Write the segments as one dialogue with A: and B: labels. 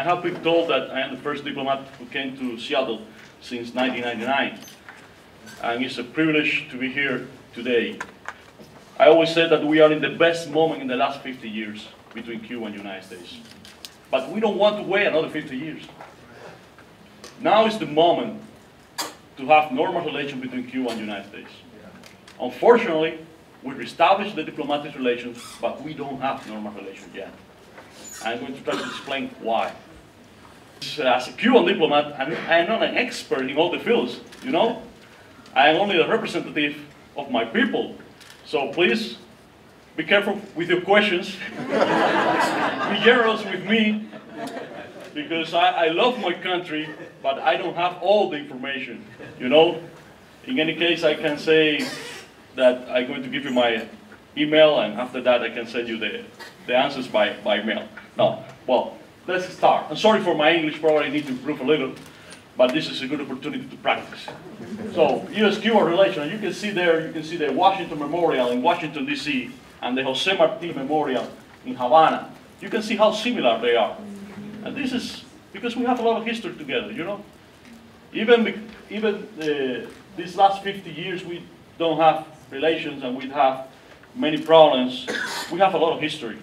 A: I have been told that I am the first diplomat who came to Seattle since 1999. And it's a privilege to be here today. I always said that we are in the best moment in the last 50 years between Cuba and the United States. But we don't want to wait another 50 years. Now is the moment to have normal relations between Cuba and the United States. Unfortunately, we established the diplomatic relations, but we don't have normal relations yet. I'm going to try to explain why. Uh, as a Cuban diplomat, I'm, I'm not an expert in all the fields, you know? I am only the representative of my people. So please, be careful with your questions. be generous with me, because I, I love my country, but I don't have all the information, you know? In any case, I can say that I'm going to give you my email, and after that I can send you the, the answers by, by mail. No, well, let's start. I'm sorry for my English, probably I need to improve a little, but this is a good opportunity to practice. So, U.S.-Cuba relation, you can see there, you can see the Washington Memorial in Washington, D.C., and the Jose Marti Memorial in Havana. You can see how similar they are. And this is because we have a lot of history together, you know? Even, even uh, these last 50 years, we don't have relations and we have many problems. We have a lot of history.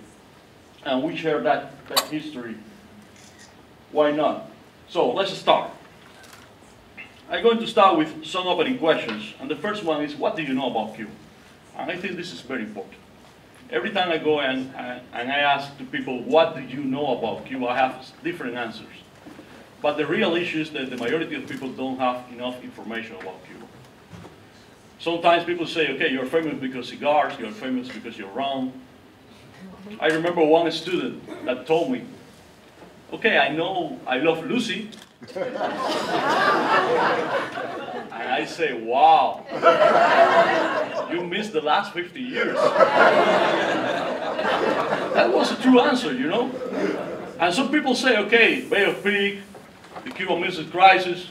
A: And we share that, that history. Why not? So let's start. I'm going to start with some opening questions. And the first one is, what do you know about Cuba? And I think this is very important. Every time I go and, and I ask to people, what do you know about Cuba, I have different answers. But the real issue is that the majority of people don't have enough information about Cuba. Sometimes people say, okay, you're famous because cigars, you're famous because you're round. I remember one student that told me, okay, I know I love Lucy. and I say, wow, you missed the last 50 years. that was a true answer, you know? And some people say, okay, Bay of Pig, the Cuban Missile Crisis,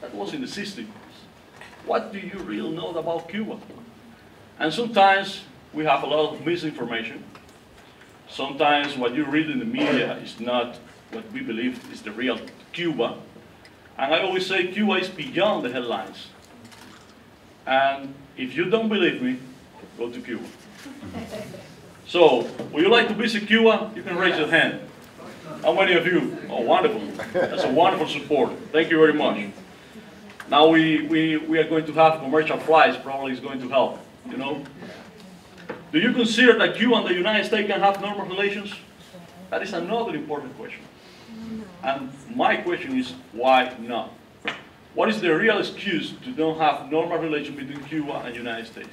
A: that was in the 60s what do you really know about Cuba? And sometimes we have a lot of misinformation. Sometimes what you read in the media is not what we believe is the real Cuba. And I always say Cuba is beyond the headlines. And if you don't believe me, go to Cuba. So, would you like to visit Cuba? You can raise your hand. How many of you? Oh, wonderful. That's a wonderful support. Thank you very much. Now we, we, we are going to have commercial flights, probably is going to help, you know. Do you consider that Cuba and the United States can have normal relations? That is another important question. And my question is, why not? What is the real excuse to not have normal relations between Cuba and the United States?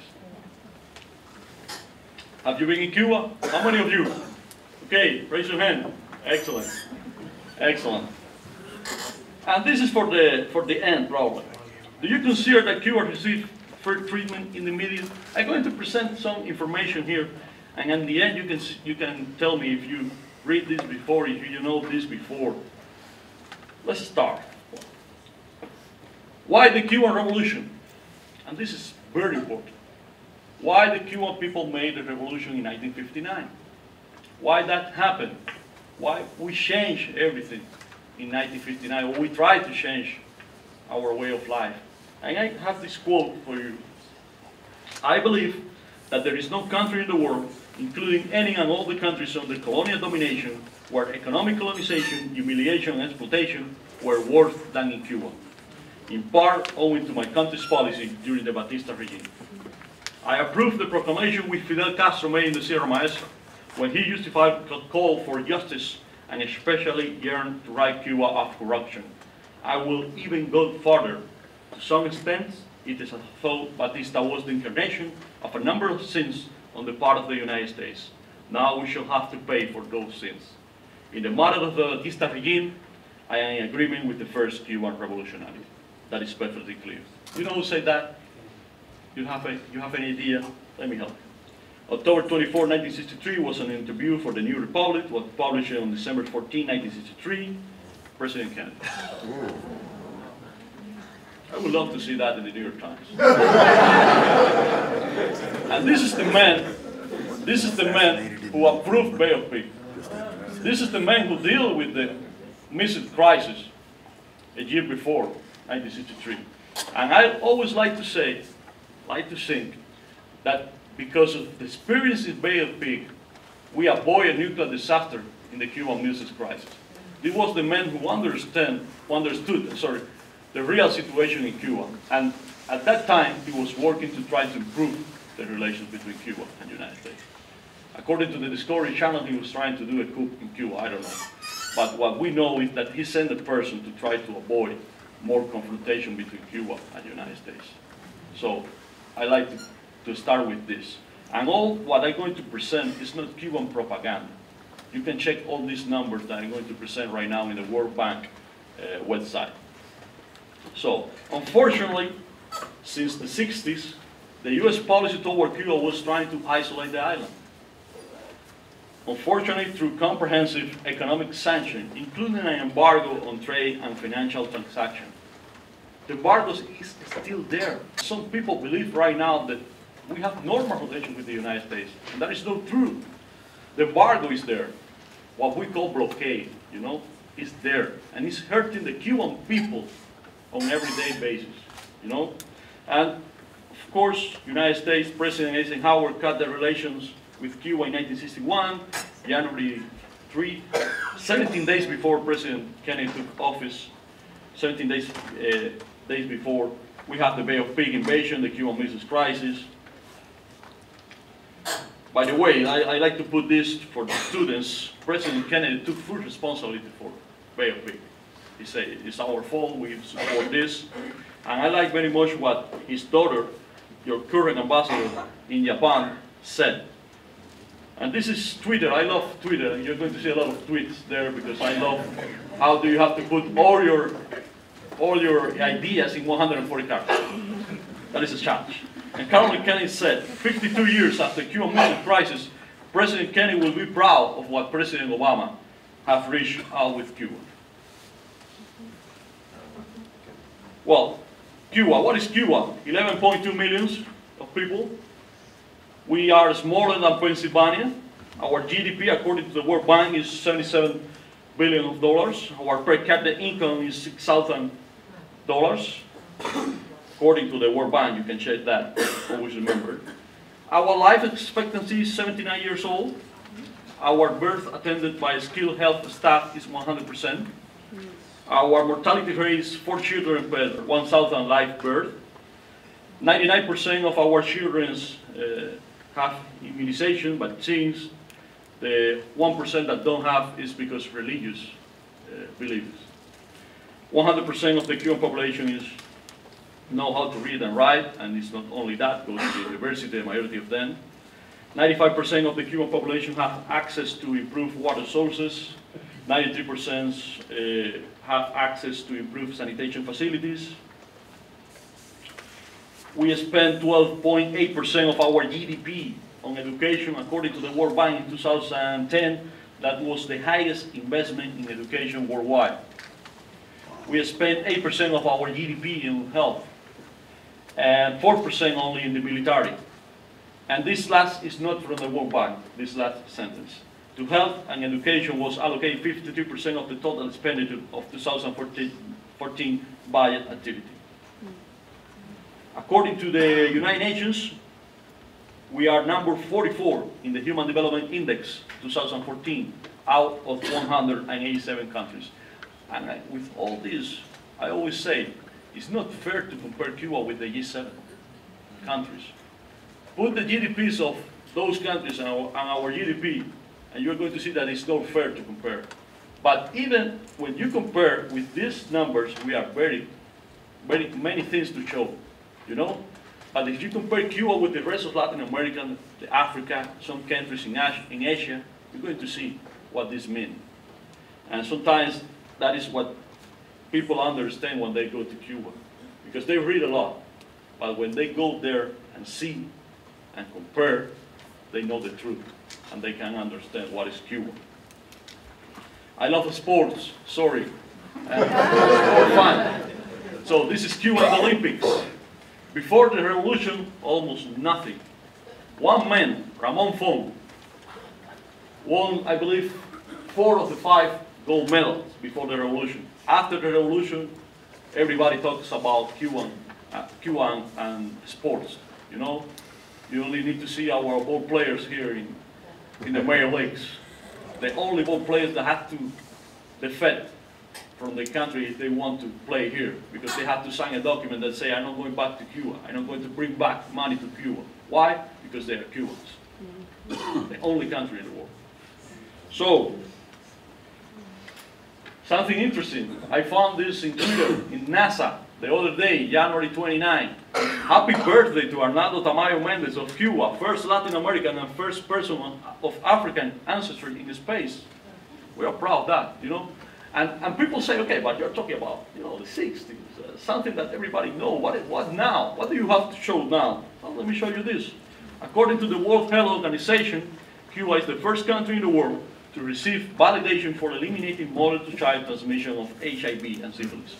A: Have you been in Cuba? How many of you? Okay, raise your hand. Excellent. Excellent. And this is for the, for the end, probably. Do you consider that Cuba received treatment in the media? I'm going to present some information here, and at the end you can, you can tell me if you read this before, if you know this before. Let's start. Why the Cuban Revolution? And this is very important. Why the Cuban people made the revolution in 1959? Why that happened? Why we changed everything? in 1959, we tried to change our way of life. And I have this quote for you. I believe that there is no country in the world, including any and all the countries under colonial domination, where economic colonization, humiliation, and exploitation were worse than in Cuba, in part owing to my country's policy during the Batista regime. I approve the proclamation which Fidel Castro made in the Sierra Maestra, when he justified the call for justice and especially yearned to right Cuba of corruption. I will even go further. To some extent, it is as though Batista was the incarnation of a number of sins on the part of the United States. Now we shall have to pay for those sins. In the matter of the Batista regime, I am in agreement with the first Cuban revolutionary. That is perfectly clear. You know who said that? You have, a, you have any idea? Let me help you. October 24, 1963 was an interview for the New Republic, was published on December 14, 1963. President Kennedy. I would love to see that in the New York Times. and this is the man, this is the man who approved Bay of Pigs. This is the man who deal with the missile crisis a year before, 1963. And I always like to say, like to think, that because of the experience in Bay of Pig, we avoid a nuclear disaster in the Cuban Missile Crisis. This was the man who understand, who understood sorry, the real situation in Cuba. And at that time, he was working to try to improve the relations between Cuba and the United States. According to the Discovery Channel, he was trying to do a coup in Cuba, I don't know. But what we know is that he sent a person to try to avoid more confrontation between Cuba and the United States. So I like to, to start with this. And all what I'm going to present is not Cuban propaganda. You can check all these numbers that I'm going to present right now in the World Bank uh, website. So, unfortunately, since the 60s, the US policy toward Cuba was trying to isolate the island. Unfortunately, through comprehensive economic sanctions, including an embargo on trade and financial transactions, the embargo is still there. Some people believe right now that we have normal relations with the United States, and that is not true. The embargo is there. What we call blockade, you know, is there. And it's hurting the Cuban people on an everyday basis, you know. And, of course, United States President Eisenhower cut the relations with Cuba in 1961, January 3, 17 days before President Kennedy took office, 17 days, uh, days before, we had the Bay of Pig invasion, the Cuban Missile Crisis, by the way, I, I, like to put this for the students. President Kennedy took full responsibility for Bay of Pig. He said, it's our fault, we support this. And I like very much what his daughter, your current ambassador in Japan, said. And this is Twitter. I love Twitter. You're going to see a lot of tweets there because I love how do you have to put all your all your ideas in 140 characters. That is a challenge. And Caroline Kennedy said, 52 years after the Cuban Missile Crisis, President Kennedy will be proud of what President Obama have reached out with Cuba. Well, Cuba, what is Cuba? 11.2 millions of people. We are smaller than Pennsylvania. Our GDP, according to the World Bank, is 77 billion of dollars. Our per capita income is 6,000 dollars. According to the World Bank, you can check that, always remember. Our life expectancy is 79 years old. Our birth attended by skilled health staff is 100%. Our mortality rate is 4 children per 1,000 live birth. 99% of our children uh, have immunization, but since the 1% that don't have is because religious uh, beliefs. 100% of the Cuban population is know how to read and write, and it's not only that, goes to the university, the majority of them. 95% of the Cuban population have access to improved water sources. 93% uh, have access to improved sanitation facilities. We spend 12.8% of our GDP on education, according to the World Bank in 2010. That was the highest investment in education worldwide. We spend 8% of our GDP in health and 4% only in the military. And this last is not from the World Bank, this last sentence. To health and education was allocated 52% of the total expenditure of 2014 budget activity. According to the United Nations, we are number 44 in the Human Development Index 2014 out of 187 countries. And I, with all this, I always say, it's not fair to compare Cuba with the G7 countries. Put the GDPs of those countries and our, and our GDP, and you're going to see that it's not fair to compare. But even when you compare with these numbers, we are very, very many things to show, you know? But if you compare Cuba with the rest of Latin America, Africa, some countries in Asia, you're going to see what this means. And sometimes that is what people understand when they go to Cuba. Because they read a lot. But when they go there and see and compare, they know the truth. And they can understand what is Cuba. I love sports, sorry. And fun. So this is Cuban Olympics. Before the revolution, almost nothing. One man, Ramon Fonst, won, I believe, four of the five gold medals before the revolution. After the revolution, everybody talks about Cuban, uh, Cuban and sports. You know, you only need to see our ball players here in, in the Major Leagues. The only one players that have to defend from the country if they want to play here because they have to sign a document that say I'm not going back to Cuba. I'm not going to bring back money to Cuba. Why? Because they are Cubans. Mm-hmm. the only country in the world. So, something interesting. I found this in Twitter, in NASA, the other day, January 29. Happy birthday to Arnaldo Tamayo Mendez of Cuba, first Latin American and first person of African ancestry in space. We are proud of that, you know. And, and people say, okay, but you're talking about, you know, the 60s, uh, something that everybody knows. What, what now? What do you have to show now? Well, let me show you this. According to the World Health Organization, Cuba is the first country in the world to receive validation for eliminating mother-to-child transmission of HIV and syphilis.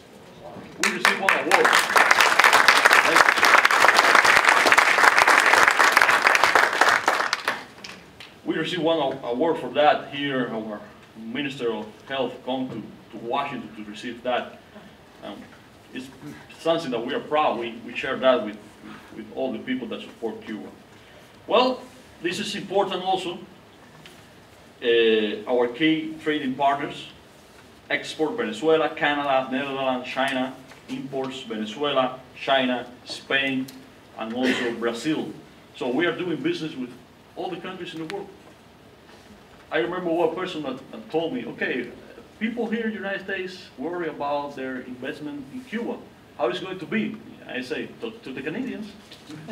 A: We received one award. We received one award for that here. Our Minister of Health come to, to Washington to receive that. Um, it's something that we are proud. We, we share that with, with all the people that support Cuba. Well, this is important also. Uh, our key trading partners, export Venezuela, Canada, Netherlands, China, imports Venezuela, China, Spain, and also Brazil. So we are doing business with all the countries in the world. I remember one person that, that told me, okay, people here in the United States worry about their investment in Cuba. How is it going to be? I say, to, to the Canadians.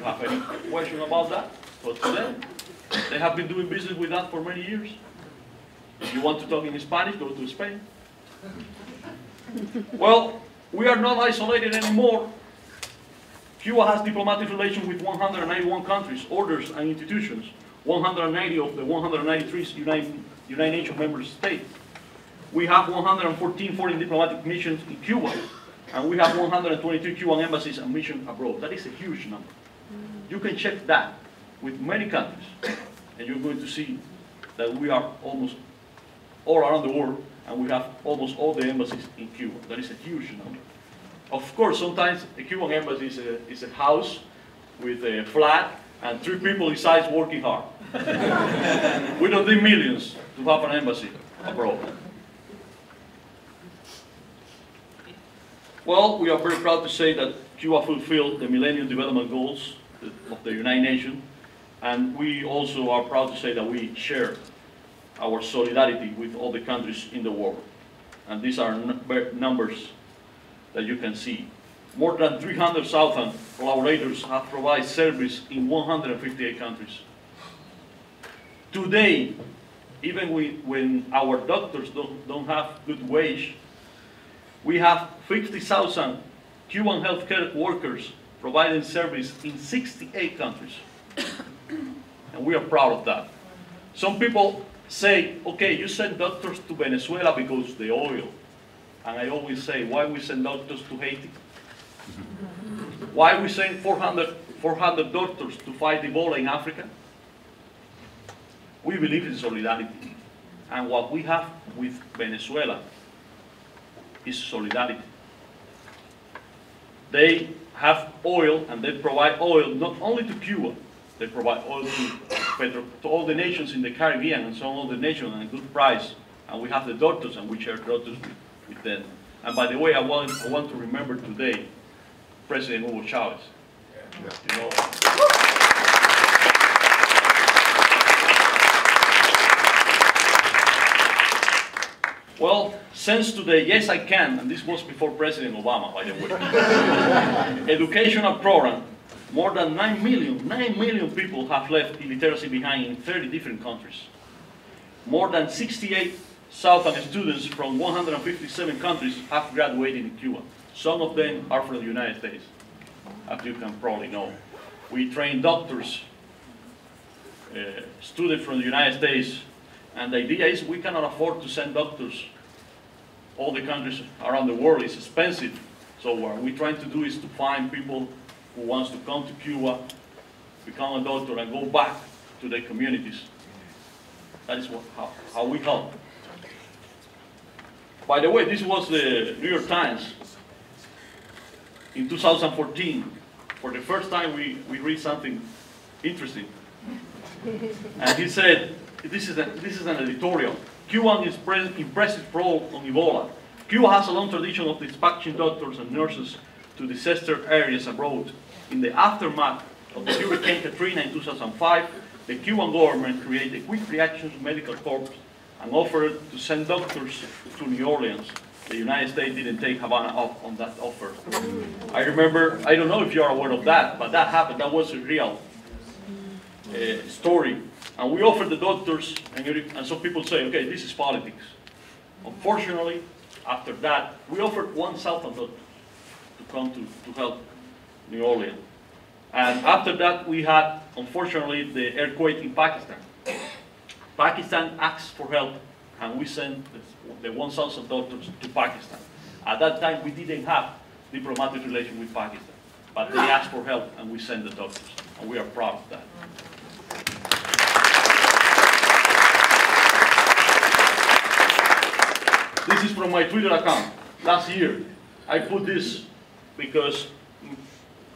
A: you have any question about that? Talk to them. They have been doing business with us for many years. If you want to talk in Spanish, go to Spain. Well, we are not isolated anymore. Cuba has diplomatic relations with 191 countries, orders, and institutions. 190 of the 193 United, United Nations member states. We have 114 foreign diplomatic missions in Cuba, and we have 122 Cuban embassies and missions abroad. That is a huge number. You can check that with many countries, and you're going to see that we are almost all around the world, and we have almost all the embassies in Cuba. That is a huge number. Of course, sometimes a Cuban embassy is a, is a house with a flat and three people inside working hard. we don't need millions to have an embassy abroad. Well, we are very proud to say that Cuba fulfilled the Millennium Development Goals of the United Nations, and we also are proud to say that we share our solidarity with all the countries in the world. And these are numbers that you can see. More than 300,000 collaborators have provided service in 158 countries. Today, even we, when our doctors don't, don't have good wage, we have 50,000 Cuban healthcare workers providing service in 68 countries. and we are proud of that. Some people say, okay, you send doctors to Venezuela because the oil. And I always say, why we send doctors to Haiti? Why we send 400, 400 doctors to fight Ebola in Africa? We believe in solidarity. And what we have with Venezuela is solidarity. They have oil and they provide oil not only to Cuba, they provide oil to, to all the nations in the Caribbean and some other nations at a good price. And we have the doctors and we share doctors with, with them. And by the way, I want, I want to remember today President Hugo Chavez. Yeah. You know, Well, since today, yes I can, and this was before President Obama, by the way. Educational program, more than 9 million, 9 million people have left illiteracy behind in 30 different countries. More than 68,000 students from 157 countries have graduated in Cuba. Some of them are from the United States, as you can probably know. We train doctors, uh, students from the United States, and the idea is we cannot afford to send doctors all the countries around the world. is expensive. So what we're trying to do is to find people who wants to come to Cuba, become a doctor, and go back to their communities. That is what, how, how we help. By the way, this was the New York Times in 2014. For the first time, we, we read something interesting. And he said, this is, a, this is an editorial. Cuban is impressive role on Ebola. Cuba has a long tradition of dispatching doctors and nurses to disaster areas abroad. In the aftermath of the Hurricane Katrina in 2005, the Cuban government created a quick reaction medical corps and offered to send doctors to New Orleans. The United States didn't take Havana up on that offer. I remember, I don't know if you're aware of that, but that happened. That was a real uh, story. And we offered the doctors, and, and some people say, okay, this is politics. Unfortunately, after that, we offered 1,000 doctors to come to, to help New Orleans. And after that, we had, unfortunately, the earthquake in Pakistan. Pakistan asked for help, and we sent the 1,000 doctors to Pakistan. At that time, we didn't have diplomatic relations with Pakistan, but they asked for help, and we sent the doctors, and we are proud of that. This is from my Twitter account. Last year, I put this because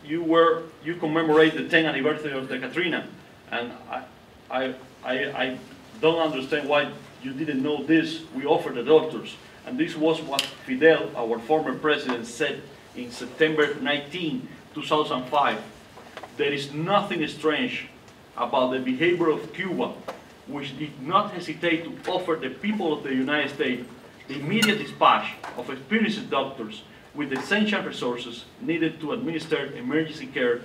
A: you were you commemorate the 10th anniversary of the Katrina, and I, I, I, I don't understand why you didn't know this. We offered the doctors, and this was what Fidel, our former president, said in September 19, 2005. There is nothing strange about the behavior of Cuba, which did not hesitate to offer the people of the United States the immediate dispatch of experienced doctors with the essential resources needed to administer emergency care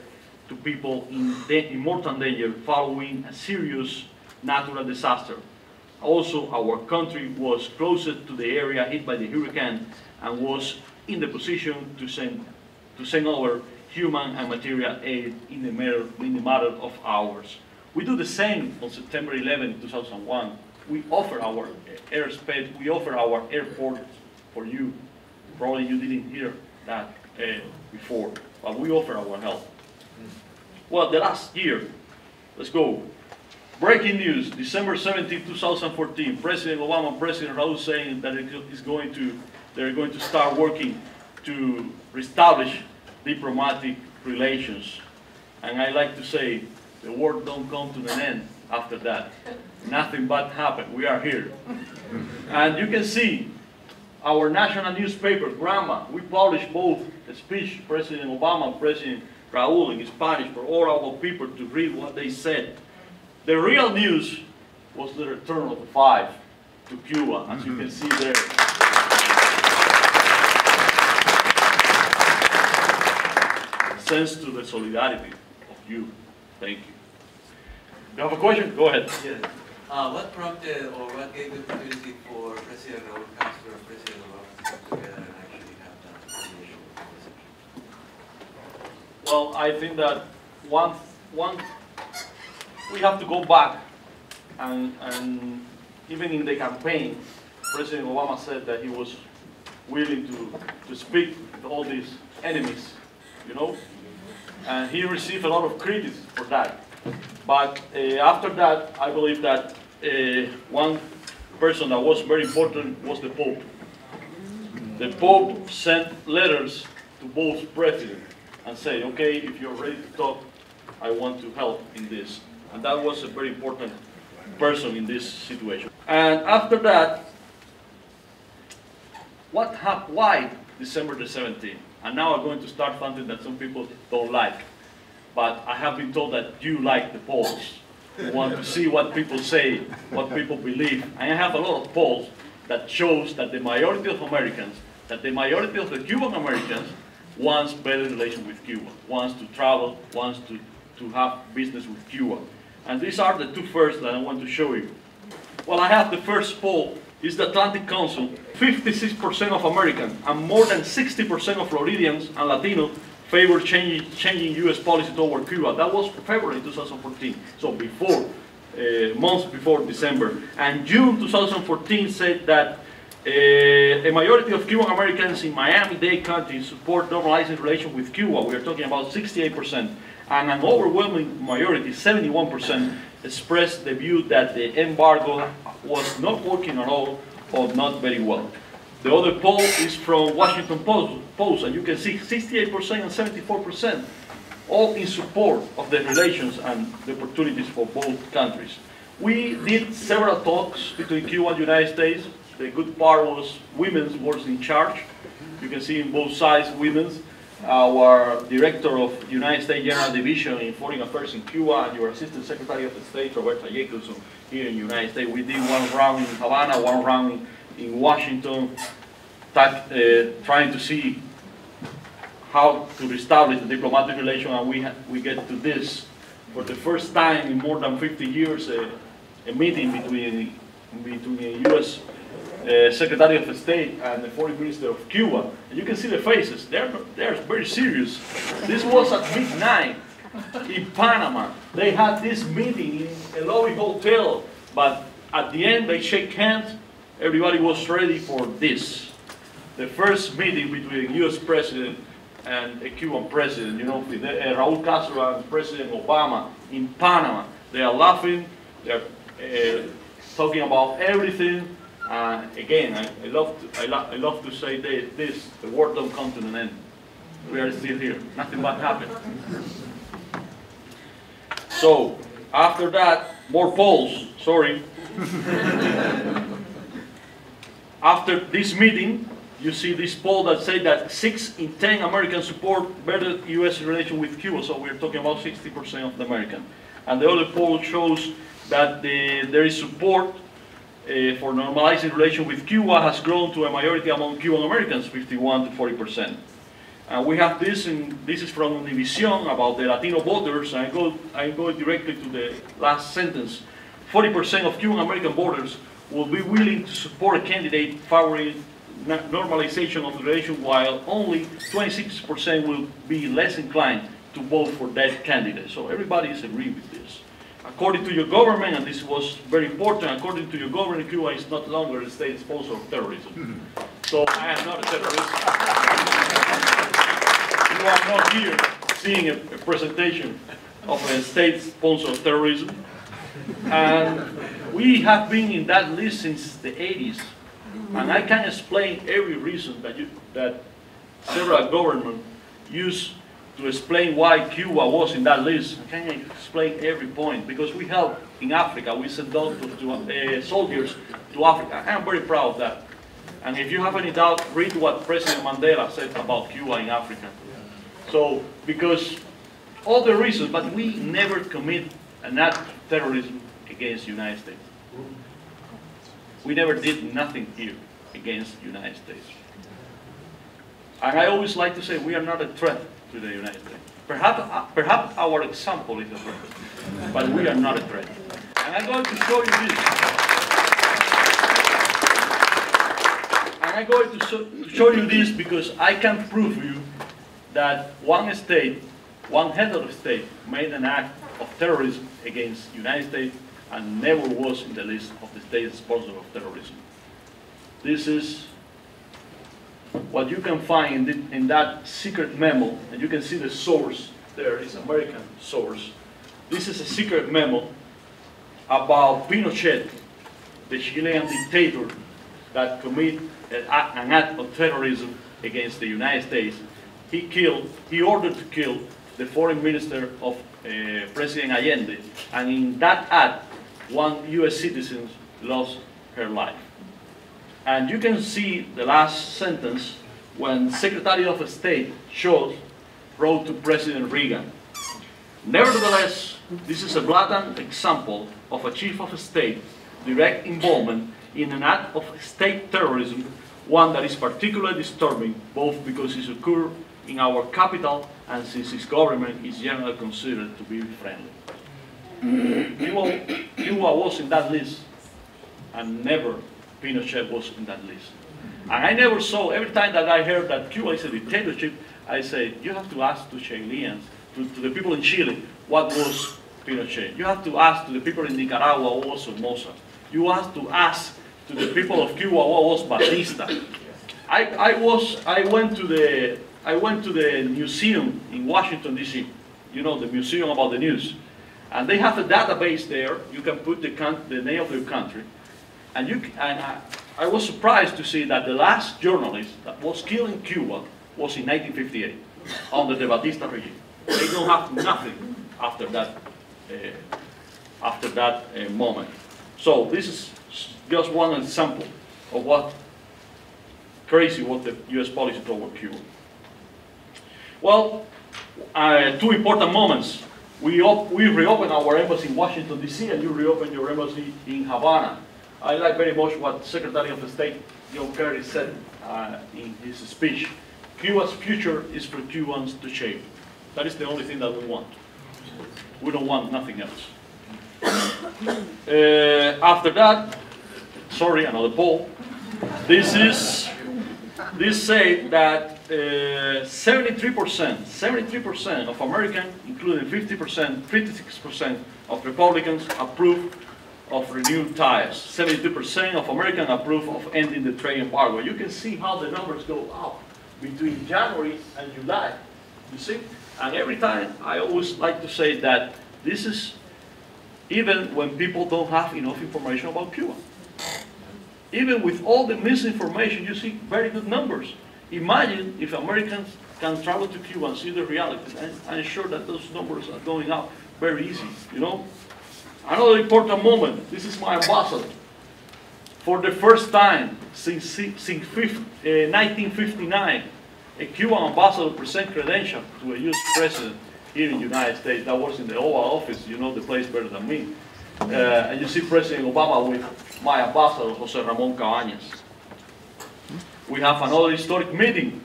A: to people in, in mortal danger following a serious natural disaster. Also, our country was closest to the area hit by the hurricane and was in the position to send, to send over human and material aid in the, matter, in the matter of hours. We do the same on September 11, 2001. We offer our airspace, we offer our airport for you Probably you didn't hear that uh, before, but we offer our help. Well, the last year, let's go. Breaking news, December 17, 2014, President Obama and President Raul saying that is going to, they're going to start working to reestablish diplomatic relations. And I like to say, the world don't come to an end after that. Nothing bad happened. We are here. And you can see our national newspaper, Granma, we publish both a speech President Obama and President Raul in Spanish for all our people to read what they said. The real news was the return of the five to Cuba, as you can mm-hmm. see there. Sense to the solidarity of you. Thank you. You have a question? Go ahead.
B: Yes. Uh, what prompted or what gave the opportunity for President Raul Castro and President Obama to come together and actually have that initial conversation?
A: Well, I think that one, one, we have to go back and, and even in the campaign, President Obama said that he was willing to, to speak to all these enemies, you know? And he received a lot of credit for that. But uh, after that, I believe that Uh, one person that was very important was the Pope. The Pope sent letters to both presidents and said, okay, if you're ready to talk, I want to help in this. And that was a very important person in this situation. And after that, what happened? Why December the 17th? And now I'm going to start something that some people don't like. But I have been told that you like the polls want to see what people say, what people believe. And I have a lot of polls that shows that the majority of Americans, that the majority of the Cuban Americans wants better relations with Cuba, wants to travel, wants to, to have business with Cuba. And these are the two first that I want to show you. Well, I have the first poll, is the Atlantic Council. 56% of Americans and more than 60% of Floridians and Latinos favor changing, changing U.S. policy toward Cuba. That was February 2014, so before, uh, months before December. And June 2014 said that uh, a majority of Cuban Americans in Miami-Dade County support normalizing relations with Cuba. We are talking about 68%. And an overwhelming majority, 71%, expressed the view that the embargo was not working at all or not very well. The other poll is from Washington Post, Post and you can see 68% and 74%, all in support of the relations and the opportunities for both countries. We did several talks between Cuba and the United States. The good part was women's was in charge. You can see in both sides women's. Our director of United States General Division in Foreign Affairs in Cuba and your Assistant Secretary of State, Roberta Jacobson, here in the United States. We did one round in Havana, one round in Washington, uh, trying to see how to reestablish the diplomatic relation, and we, we get to this. For the first time in more than 50 years, uh, a meeting between, between a U.S. Uh, Secretary of State and the Foreign Minister of Cuba. And you can see the faces, they're, they're very serious. This was at midnight in Panama. They had this meeting in a lobby hotel, but at the end they shake hands, everybody was ready for this. The first meeting between U.S. President and a Cuban president, you know, uh, Raul Castro and President Obama in Panama. They are laughing, they're uh, talking about everything. Uh, again, I, I, love to, I, lo I love to say this, this, the world don't come to an end. We are still here. Nothing bad happened. So, after that, more polls, sorry. after this meeting, you see this poll that say that 6 in 10 Americans support better U.S. relation with Cuba, so we're talking about 60% of the American. And the other poll shows that the, there is support uh, for normalizing relation with Cuba has grown to a majority among Cuban Americans, 51 to 40%. And we have this, in, this is from Univision about the Latino voters, I go, I go directly to the last sentence. 40% of Cuban American voters will be willing to support a candidate favoring normalization of the relation, while only 26% will be less inclined to vote for that candidate. So everybody is agreeing with this. According to your government, and this was very important, according to your government, Cuba is not longer a state sponsor of terrorism. So I am not a terrorist. you are not here seeing a, a presentation of a state sponsor of terrorism. And we have been in that list since the 80s. And I can explain every reason that, you, that several governments use to explain why Cuba was in that list. I can explain every point because we help in Africa. We send doctors to, uh, soldiers to Africa. I'm very proud of that. And if you have any doubt, read what President Mandela said about Cuba in Africa. So, because all the reasons, but we never commit an act of terrorism against the United States. We never did nothing here against the United States. And I always like to say we are not a threat to the United States. Perhaps, uh, perhaps our example is a threat, but we are not a threat. And I'm going to show you this. And I'm going to show, to show you this because I can prove you that one state, one head of state, made an act of terrorism against the United States and never was in the list of the state sponsor of terrorism. This is what you can find in, in, that secret memo, and you can see the source there is American source. This is a secret memo about Pinochet, the Chilean dictator that committed an act of terrorism against the United States. He killed, he ordered to kill the foreign minister of uh, President Allende, and in that act, one U.S. citizen lost her life. And you can see the last sentence when Secretary of State Shultz wrote to President Reagan. Nevertheless, this is a blatant example of a chief of state direct involvement in an act of state terrorism, one that is particularly disturbing both because it occurred in our capital and since its government is generally considered to be friendly. Cuba, Cuba was in that list and never Pinochet was in that list. And I never saw, every time that I heard that Cuba is a dictatorship, I say, you have to ask to Chileans, to, to the people in Chile, what was Pinochet. You have to ask to the people in Nicaragua what was Somoza. You have to ask to the people of Cuba what was Batista. I, I was, I went to the, I went to the museum in Washington, D.C., you know, the museum about the news. And they have a database there, you can put the, the name of your country. And you, and I, I was surprised to see that the last journalist that was killed in Cuba was in 1958, under the Batista regime. They don't have nothing after that, uh, after that uh, moment. So this is just one example of what crazy what the U.S. policy toward Cuba. Well, uh, two important moments. We, op- we reopened our embassy in Washington, D.C., and you reopened your embassy in Havana. I like very much what Secretary of State John Kerry said uh, in his speech. Cuba's future is for Cubans to shape. That is the only thing that we want. We don't want nothing else. Uh, after that, sorry, another poll. This is, this say that Uh, 73%, 73% of Americans, including 50%, 56% of Republicans approve of renewed ties. 72% of Americans approve of ending the trade embargo. You can see how the numbers go up between January and July. You see? And every time, I always like to say that this is even when people don't have enough information about Cuba. Even with all the misinformation, you see very good numbers. Imagine if Americans can travel to Cuba and see the reality. And I'm sure that those numbers are going up very easy, you know? Another important moment, this is my ambassador. For the first time since, since uh, 1959, a Cuban ambassador present credential to a US president here in the United States. That was in the Oval Office, you know the place better than me. Uh, and you see President Obama with my ambassador, Jose Ramon Cabañas. We have another historic meeting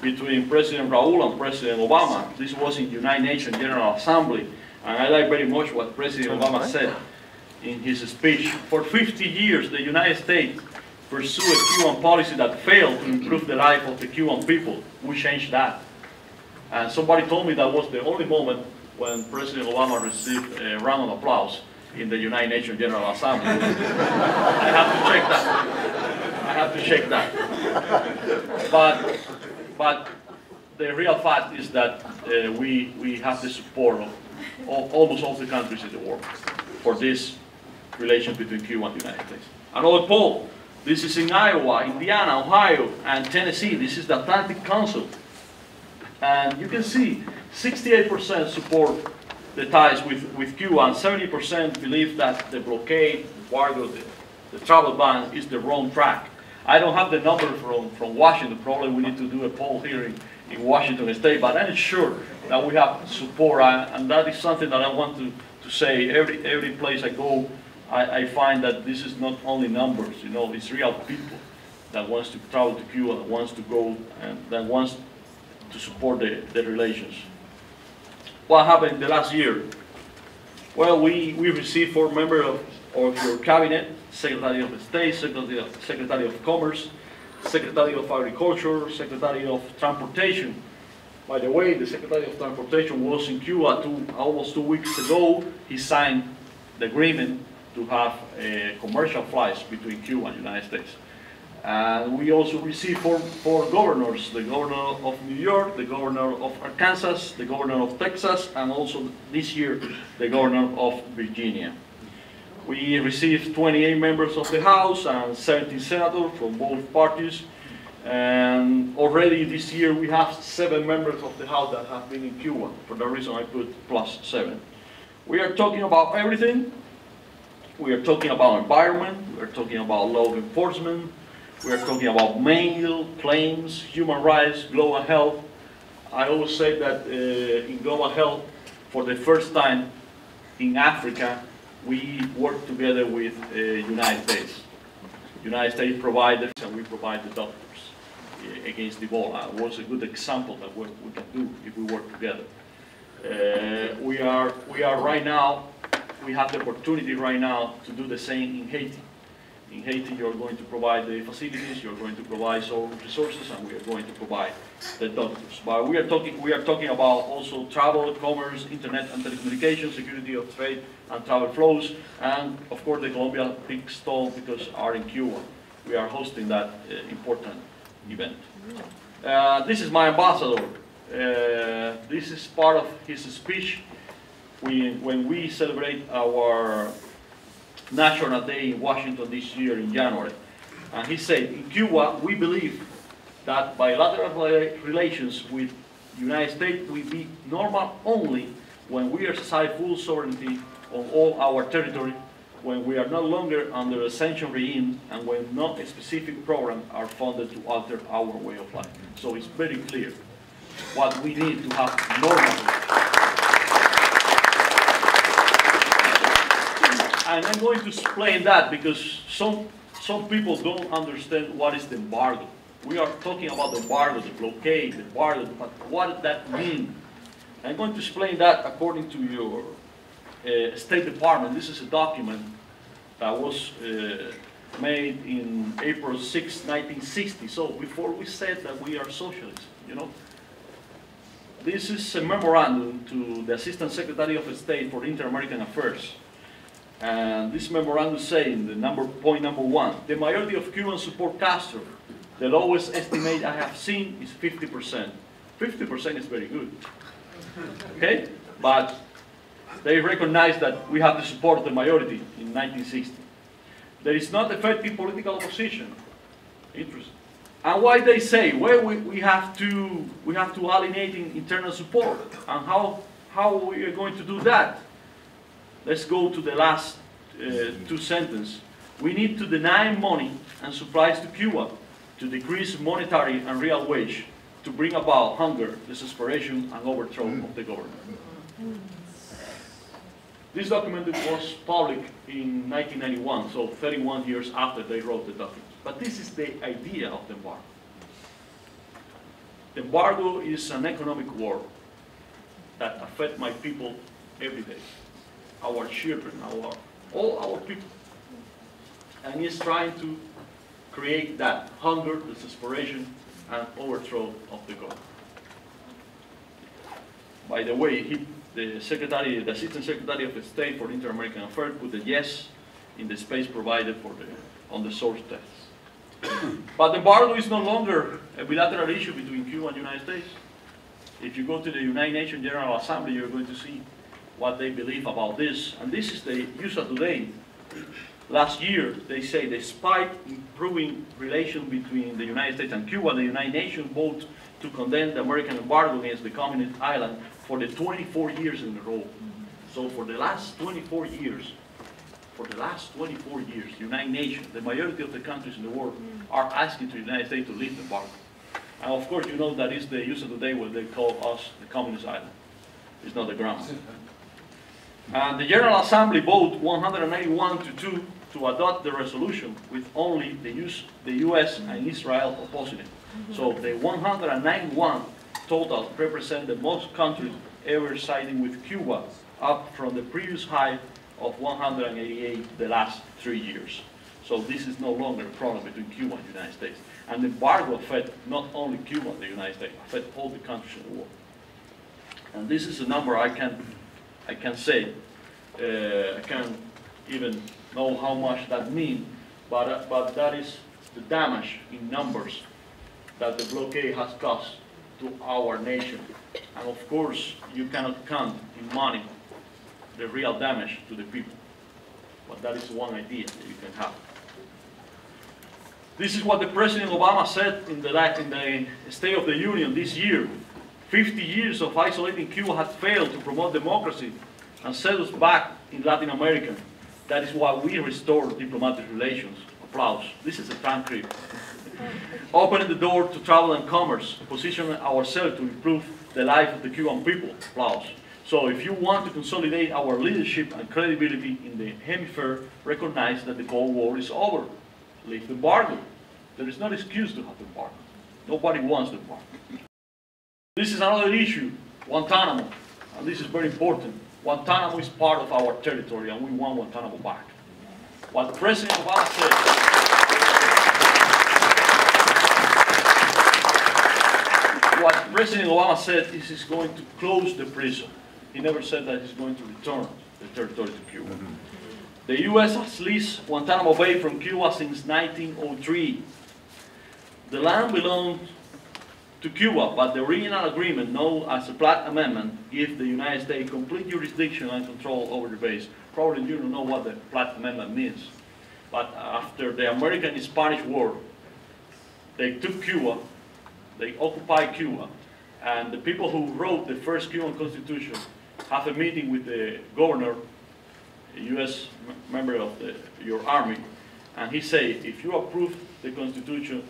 A: between President Raul and President Obama. This was in the United Nations General Assembly, and I like very much what President Obama said in his speech. For 50 years, the United States pursued a Cuban policy that failed to improve the life of the Cuban people. We changed that. And somebody told me that was the only moment when President Obama received a round of applause in the United Nations General Assembly. I have to check that. I have to check that. But, but the real fact is that uh, we, we have the support of all, almost all the countries in the world for this relation between Cuba and the United States. Another poll, this is in Iowa, Indiana, Ohio, and Tennessee. This is the Atlantic Council. And you can see 68% support the ties with, with Cuba, and 70% believe that the blockade, embargo, the, the travel ban is the wrong track. I don't have the number from, from Washington, probably we need to do a poll here in, in Washington State, but I'm sure that we have support, and that is something that I want to, to say. Every, every place I go, I, I find that this is not only numbers, you know, it's real people that wants to travel to Cuba, that wants to go, and that wants to support the, the relations. What happened in the last year? Well, we, we received four members of, of your cabinet, Secretary of State, Secretary of, Secretary of Commerce, Secretary of Agriculture, Secretary of Transportation. By the way, the Secretary of Transportation was in Cuba two, almost two weeks ago. He signed the agreement to have uh, commercial flights between Cuba and the United States. And we also received four, four governors, the governor of New York, the governor of Arkansas, the governor of Texas, and also this year, the governor of Virginia. We received 28 members of the House and 17 senators from both parties. And already this year, we have seven members of the House that have been in Cuba. For that reason, I put plus seven. We are talking about everything. We are talking about environment, we are talking about law enforcement, we are talking about mail, claims, human rights, global health. I always say that uh, in global health, for the first time in Africa, we work together with uh, United States. United States provide the, and we provide the doctors uh, against Ebola. It was a good example that we, we can do if we work together. Uh, we are, we are right now, we have the opportunity right now to do the same in Haiti. In Haiti, you're going to provide the facilities, you're going to provide all resources, and we are going to provide the doctors. But we are talking, we are talking about also travel, commerce, internet and telecommunications, security of trade and travel flows, and of course the Colombia big stall because are in Cuba. We are hosting that uh, important event. Uh, this is my ambassador. Uh, this is part of his speech we, when we celebrate our National Day in Washington this year in January. And he said, in Cuba, we believe that bilateral relations with the United States will be normal only when we exercise full sovereignty on all our territory, when we are no longer under a sanction regime, and when no specific programs are funded to alter our way of life. So it's very clear what we need to have normal. And I'm going to explain that because some, some people don't understand what is the embargo. We are talking about the embargo, the blockade, the embargo, but what does that mean? I'm going to explain that according to your uh, State Department. This is a document that was uh, made in April 6, 1960. So before we said that we are socialists, you know. This is a memorandum to the Assistant Secretary of State for Inter-American Affairs. And this memorandum saying, the number, point number one, the majority of Cubans support Castro. The lowest estimate I have seen is 50%. 50% is very good. Okay? But they recognize that we have the support of the majority in 1960. There is not effective political opposition. Interesting. And why they say, well, we, we have to we have to alienate in internal support. And how how we are going to do that? Let's go to the last uh, two sentences. We need to deny money and supplies to Cuba to decrease monetary and real wage to bring about hunger, desperation, and overthrow of the government. This document was public in 1991, so 31 years after they wrote the document. But this is the idea of the embargo. The embargo is an economic war that affects my people every day, our children, our, all our people. And it's trying to create that hunger, desperation, and overthrow of the government. By the way, he, the secretary, the assistant secretary of state for inter-American affairs put a yes in the space provided for the, on the source tests. but the embargo is no longer a bilateral issue between Cuba and the United States. If you go to the United Nations General Assembly, you're going to see what they believe about this. And this is the USA Today. Last year, they say despite improving relations between the United States and Cuba, the United Nations voted to condemn the American embargo against the communist island for the 24 years in a row. So for the last 24 years, for the last 24 years, the United Nations, the majority of the countries in the world are asking the United States to lift the embargo. And of course, you know that is the USA Today what they call us the communist island. It's not the ground. And the General Assembly voted 191 to 2 to adopt the resolution with only the, US, the US and Israel opposing it. So mm-hmm. the 191 total represent the most countries ever siding with Cuba, up from the previous high of 188 the last three years. So this is no longer a problem between Cuba and the United States. And the embargo affect not only Cuba and the United States, affect all the countries in the world. And this is a number I can, I can say. Uh, I can't even know how much that means, but, uh, but that is the damage in numbers that the blockade has caused to our nation. And of course, you cannot count in money the real damage to the people. But that is one idea that you can have. This is what the President Obama said in the, in the State of the Union this year. 50 years of isolating Cuba had failed to promote democracy and set us back in Latin America. That is why we restored diplomatic relations. Applause. This is a transcript. Opening the door to travel and commerce, positioning ourselves to improve the life of the Cuban people. Applause. So if you want to consolidate our leadership and credibility in the hemisphere, recognize that the Cold War is over. Leave the embargo. There is no excuse to have the embargo. Nobody wants the embargo. This is another issue, Guantanamo. And this is very important. Guantanamo is part of our territory and we want Guantanamo back. What President Obama said, what President Obama said is he's going to close the prison. He never said that he's going to return the territory to Cuba. Mm-hmm. The U.S. has leased Guantanamo Bay from Cuba since 1903. The land belonged to Cuba, but the original agreement, known as the Platt Amendment, gives the United States complete jurisdiction and control over the base. Probably you don't know what the Platt Amendment means. But after the American and Spanish War, they took Cuba, they occupied Cuba, and the people who wrote the first Cuban Constitution have a meeting with the governor, a U.S. member of the, your army, and he say, if you approve the Constitution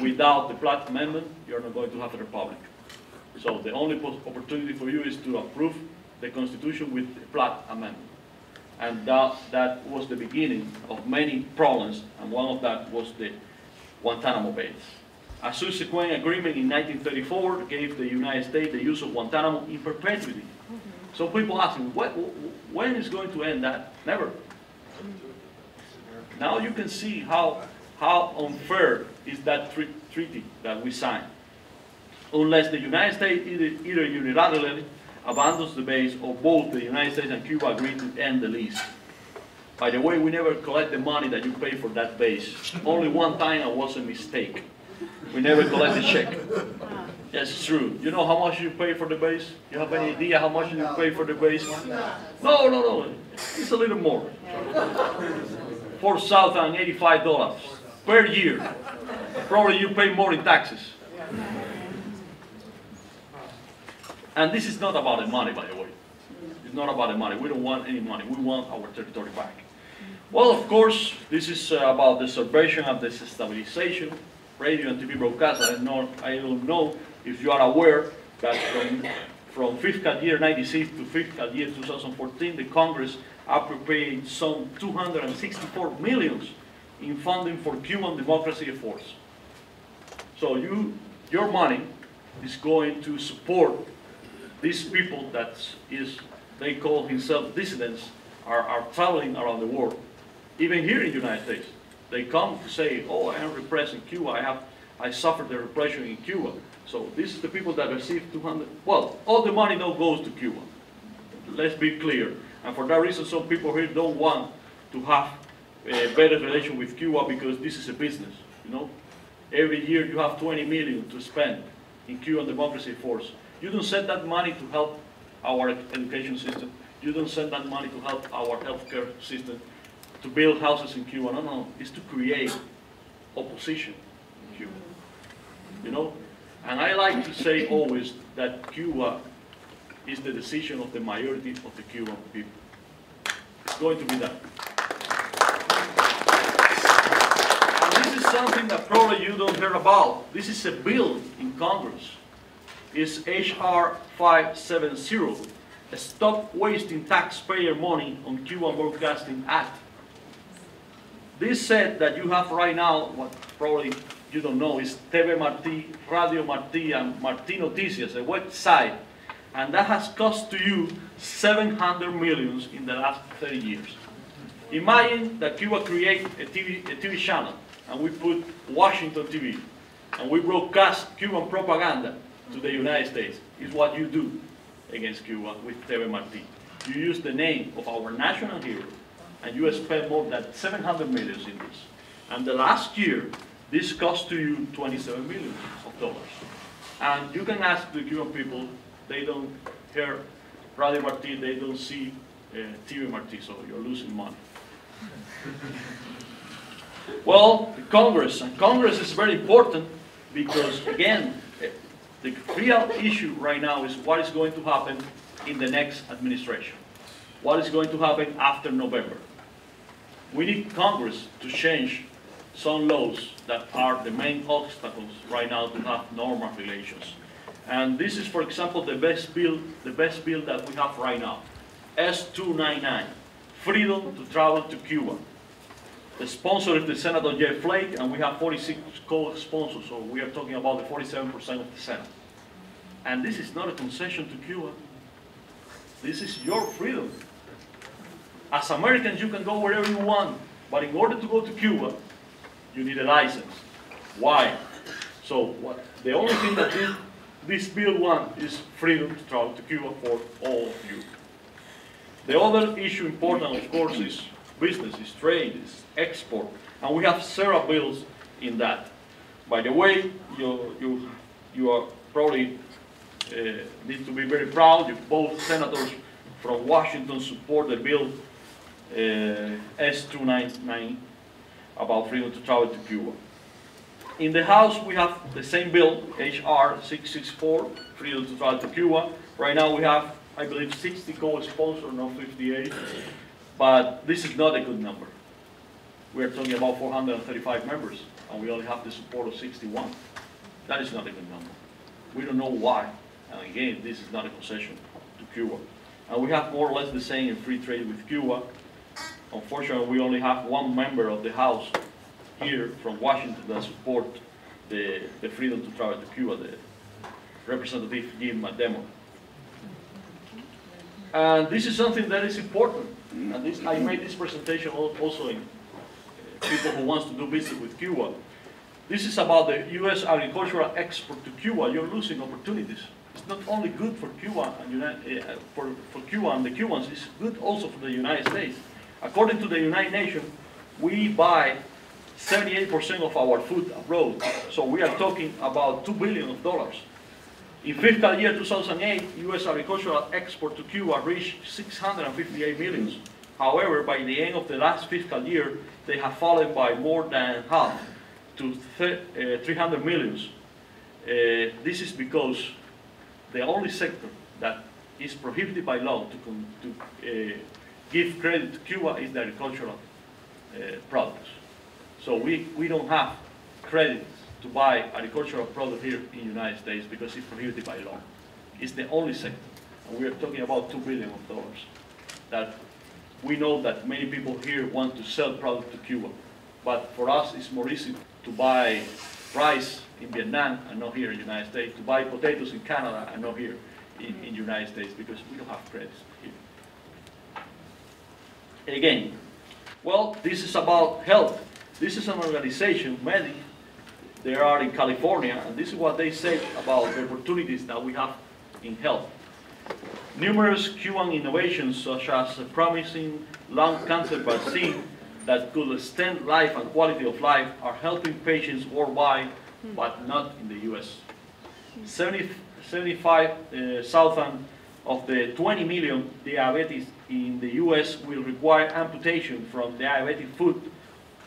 A: without the Platt Amendment, you're not going to have a republic. So the only opportunity for you is to approve the Constitution with the Platt Amendment. And that, that was the beginning of many problems, and one of that was the Guantanamo base. A subsequent agreement in 1934 gave the United States the use of Guantanamo in perpetuity. Mm-hmm. So people ask me, what, when is going to end that? Never. Now you can see how, how unfair is that tre- treaty that we signed. Unless the United States either, either unilaterally abandons the base or both the United States and Cuba agree to end the lease. By the way, we never collect the money that you pay for that base. Only one time it was a mistake. We never collect the check. Yes, true. You know how much you pay for the base? You have any idea how much you pay for the base? No, no, no. It's a little more. Four thousand eighty-five dollars per year. Probably you pay more in taxes. And this is not about the money, by the way. It's not about the money. We don't want any money. We want our territory back. Well, of course, this is uh, about the subversion and the stabilization, radio and TV broadcast. I don't know, I don't know if you are aware that from, from fiscal year 96 to fiscal year 2014, the Congress appropriated some 264 millions in funding for Cuban democracy efforts. So you, your money is going to support these people that is, they call themselves dissidents, are, are traveling around the world. Even here in the United States, they come to say, oh, I am repressed in Cuba, I have, I suffered the repression in Cuba. So this is the people that receive 200, well, all the money now goes to Cuba. Let's be clear. And for that reason, some people here don't want to have better relation with Cuba because this is a business, you know? Every year you have 20 million to spend in Cuban democracy force. You don't send that money to help our education system. You don't send that money to help our healthcare system, to build houses in Cuba. No, no, it's to create opposition in Cuba. You know? And I like to say always that Cuba is the decision of the majority of the Cuban people. It's going to be that. And this is something that probably you don't hear about. This is a bill in Congress. It's HR 570, a Stop Wasting Taxpayer Money on Cuban Broadcasting Act. This said that you have right now, what probably you don't know, is TV Martí, Radio Martí, and Martí Noticias, a website, and that has cost to you 700 millions in the last 30 years. Imagine that Cuba create a TV, a TV channel, and we put Washington TV, and we broadcast Cuban propaganda to the United States. Is what you do against Cuba with TV Martí. You use the name of our national hero, and you spend more than 700 millions in this. And the last year, this cost to you 27 million of dollars. And you can ask the Cuban people, they don't hear Radio Martí, they don't see uh, TV Martí, so you're losing money. Well, Congress, and Congress is very important because, again, the real issue right now is what is going to happen in the next administration. What is going to happen after November. We need Congress to change some laws that are the main obstacles right now to have normal relations. And this is, for example, the best bill, the best bill that we have right now. S299, freedom to travel to Cuba. The sponsor is the Senator Jeff Flake, and we have 46 co-sponsors, so we are talking about the 47% of the Senate. And this is not a concession to Cuba. This is your freedom. As Americans, you can go wherever you want, but in order to go to Cuba, you need a license. Why? So what, the only thing that this, this bill wants is freedom to travel to Cuba for all of you. The other issue important, of course, is business, is trade, is export, and we have several bills in that. By the way, you, you, you are probably uh, need to be very proud. You both senators from Washington support the bill uh, S299 about freedom to travel to Cuba. In the House, we have the same bill, HR 664, freedom to travel to Cuba. Right now, we have, I believe, 60 co-sponsors, not 58. But this is not a good number. We are talking about 435 members, and we only have the support of 61. That is not a good number. We don't know why. And again, this is not a concession to Cuba. And we have more or less the same in free trade with Cuba. Unfortunately, we only have one member of the House here from Washington that support the, the freedom to travel to Cuba, the Representative Jim McDermott. And this is something that is important. And this, I made this presentation also in uh, people who wants to do business with Cuba. This is about the U.S. agricultural export to Cuba. You're losing opportunities. It's not only good for Cuba and United, uh, for, for Cuba and the Cubans, it's good also for the United States. According to the United Nations, we buy 78% of our food abroad. So we are talking about 2 billion of dollars. In fiscal year 2008, U.S. agricultural export to Cuba reached 658 millions. However, by the end of the last fiscal year, they have fallen by more than half to uh, 300 millions. Uh, this is because the only sector that is prohibited by law to, to uh, give credit to Cuba is the agricultural uh, products. So we, we don't have credit to buy agricultural product here in the United States because it's prohibited by law. It's the only sector. And we are talking about two billion of dollars. That we know that many people here want to sell product to Cuba. But for us, it's more easy to buy rice in Vietnam and not here in the United States, to buy potatoes in Canada and not here in, in the United States because we don't have credits here. And Again, well, this is about health. This is an organization, MEDICC, they are in California, and this is what they say about the opportunities that we have in health. Numerous Cuban innovations, such as a promising lung cancer vaccine that could extend life and quality of life, are helping patients worldwide, but not in the U.S. 70 75,000 uh, of the 20 million diabetes in the U.S. will require amputation from diabetic foot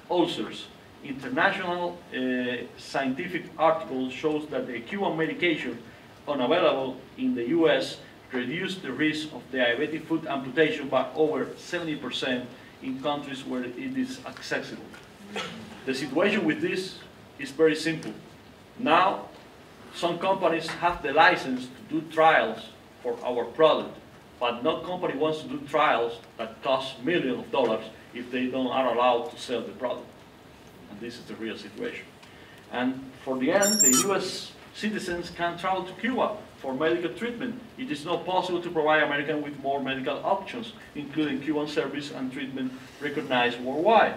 A: ulcers. International uh, scientific article shows that the Cuban medication unavailable in the U.S. reduced the risk of diabetic foot amputation by over 70% in countries where it is accessible. The situation with this is very simple. Now, some companies have the license to do trials for our product, but no company wants to do trials that cost millions of dollars if they don't are allowed to sell the product. This is the real situation. And for the end, the U.S. citizens can travel to Cuba for medical treatment. It is not possible to provide Americans with more medical options, including Cuban service and treatment recognized worldwide.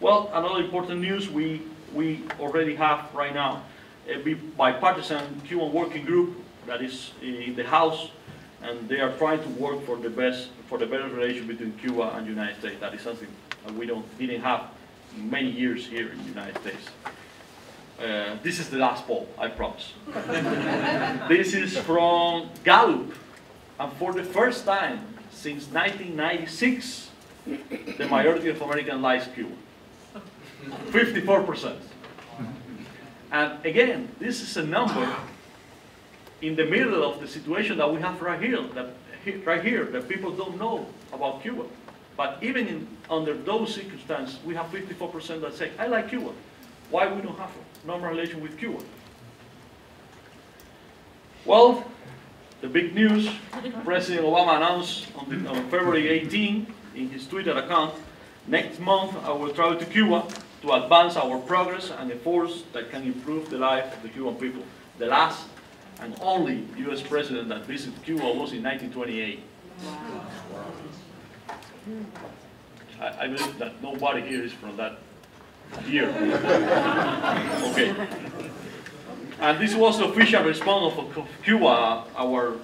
A: Well, another important news we, we already have right now, a bipartisan Cuban working group that is in the House, and they are trying to work for the best, for the better relation between Cuba and the United States. That is something we don't, didn't have many years here in the United States. Uh, this is the last poll, I promise. this is from Gallup, and for the first time since 1996, the majority of Americans likes Cuba. 54%. And again, this is a number in the middle of the situation that we have right here, that right here, that people don't know about Cuba. But even in, under those circumstances, we have 54% that say, I like Cuba. Why we don't have a normal relation with Cuba? Well, the big news, President Obama announced on, the, on February 18 in his Twitter account, next month I will travel to Cuba to advance our progress and efforts that can improve the life of the Cuban people. The last and only U.S. president that visited Cuba was in 1928. I, I believe that nobody here is from that year. okay. And this was the official response of Cuba, our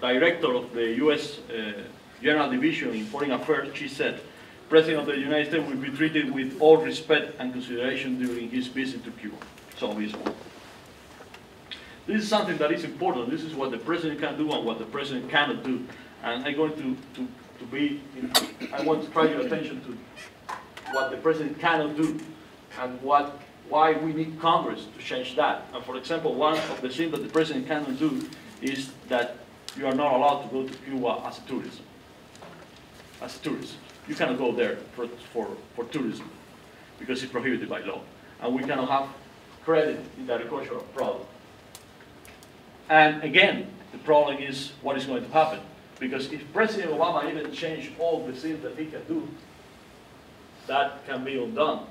A: director of the U.S. Uh, General Division in Foreign Affairs. She said, President of the United States will be treated with all respect and consideration during his visit to Cuba. So this. This is something that is important. This is what the president can do and what the president cannot do. And I'm going to, to, to be, I want to try your attention to what the president cannot do and what, why we need Congress to change that. And for example, one of the things that the president cannot do is that you are not allowed to go to Cuba as a tourist. As a tourist. You cannot go there for, for, for tourism because it's prohibited by law. And we cannot have credit in the agricultural product. And again, the problem is what is going to happen. Because if President Obama even change all the things that he can do, that can be undone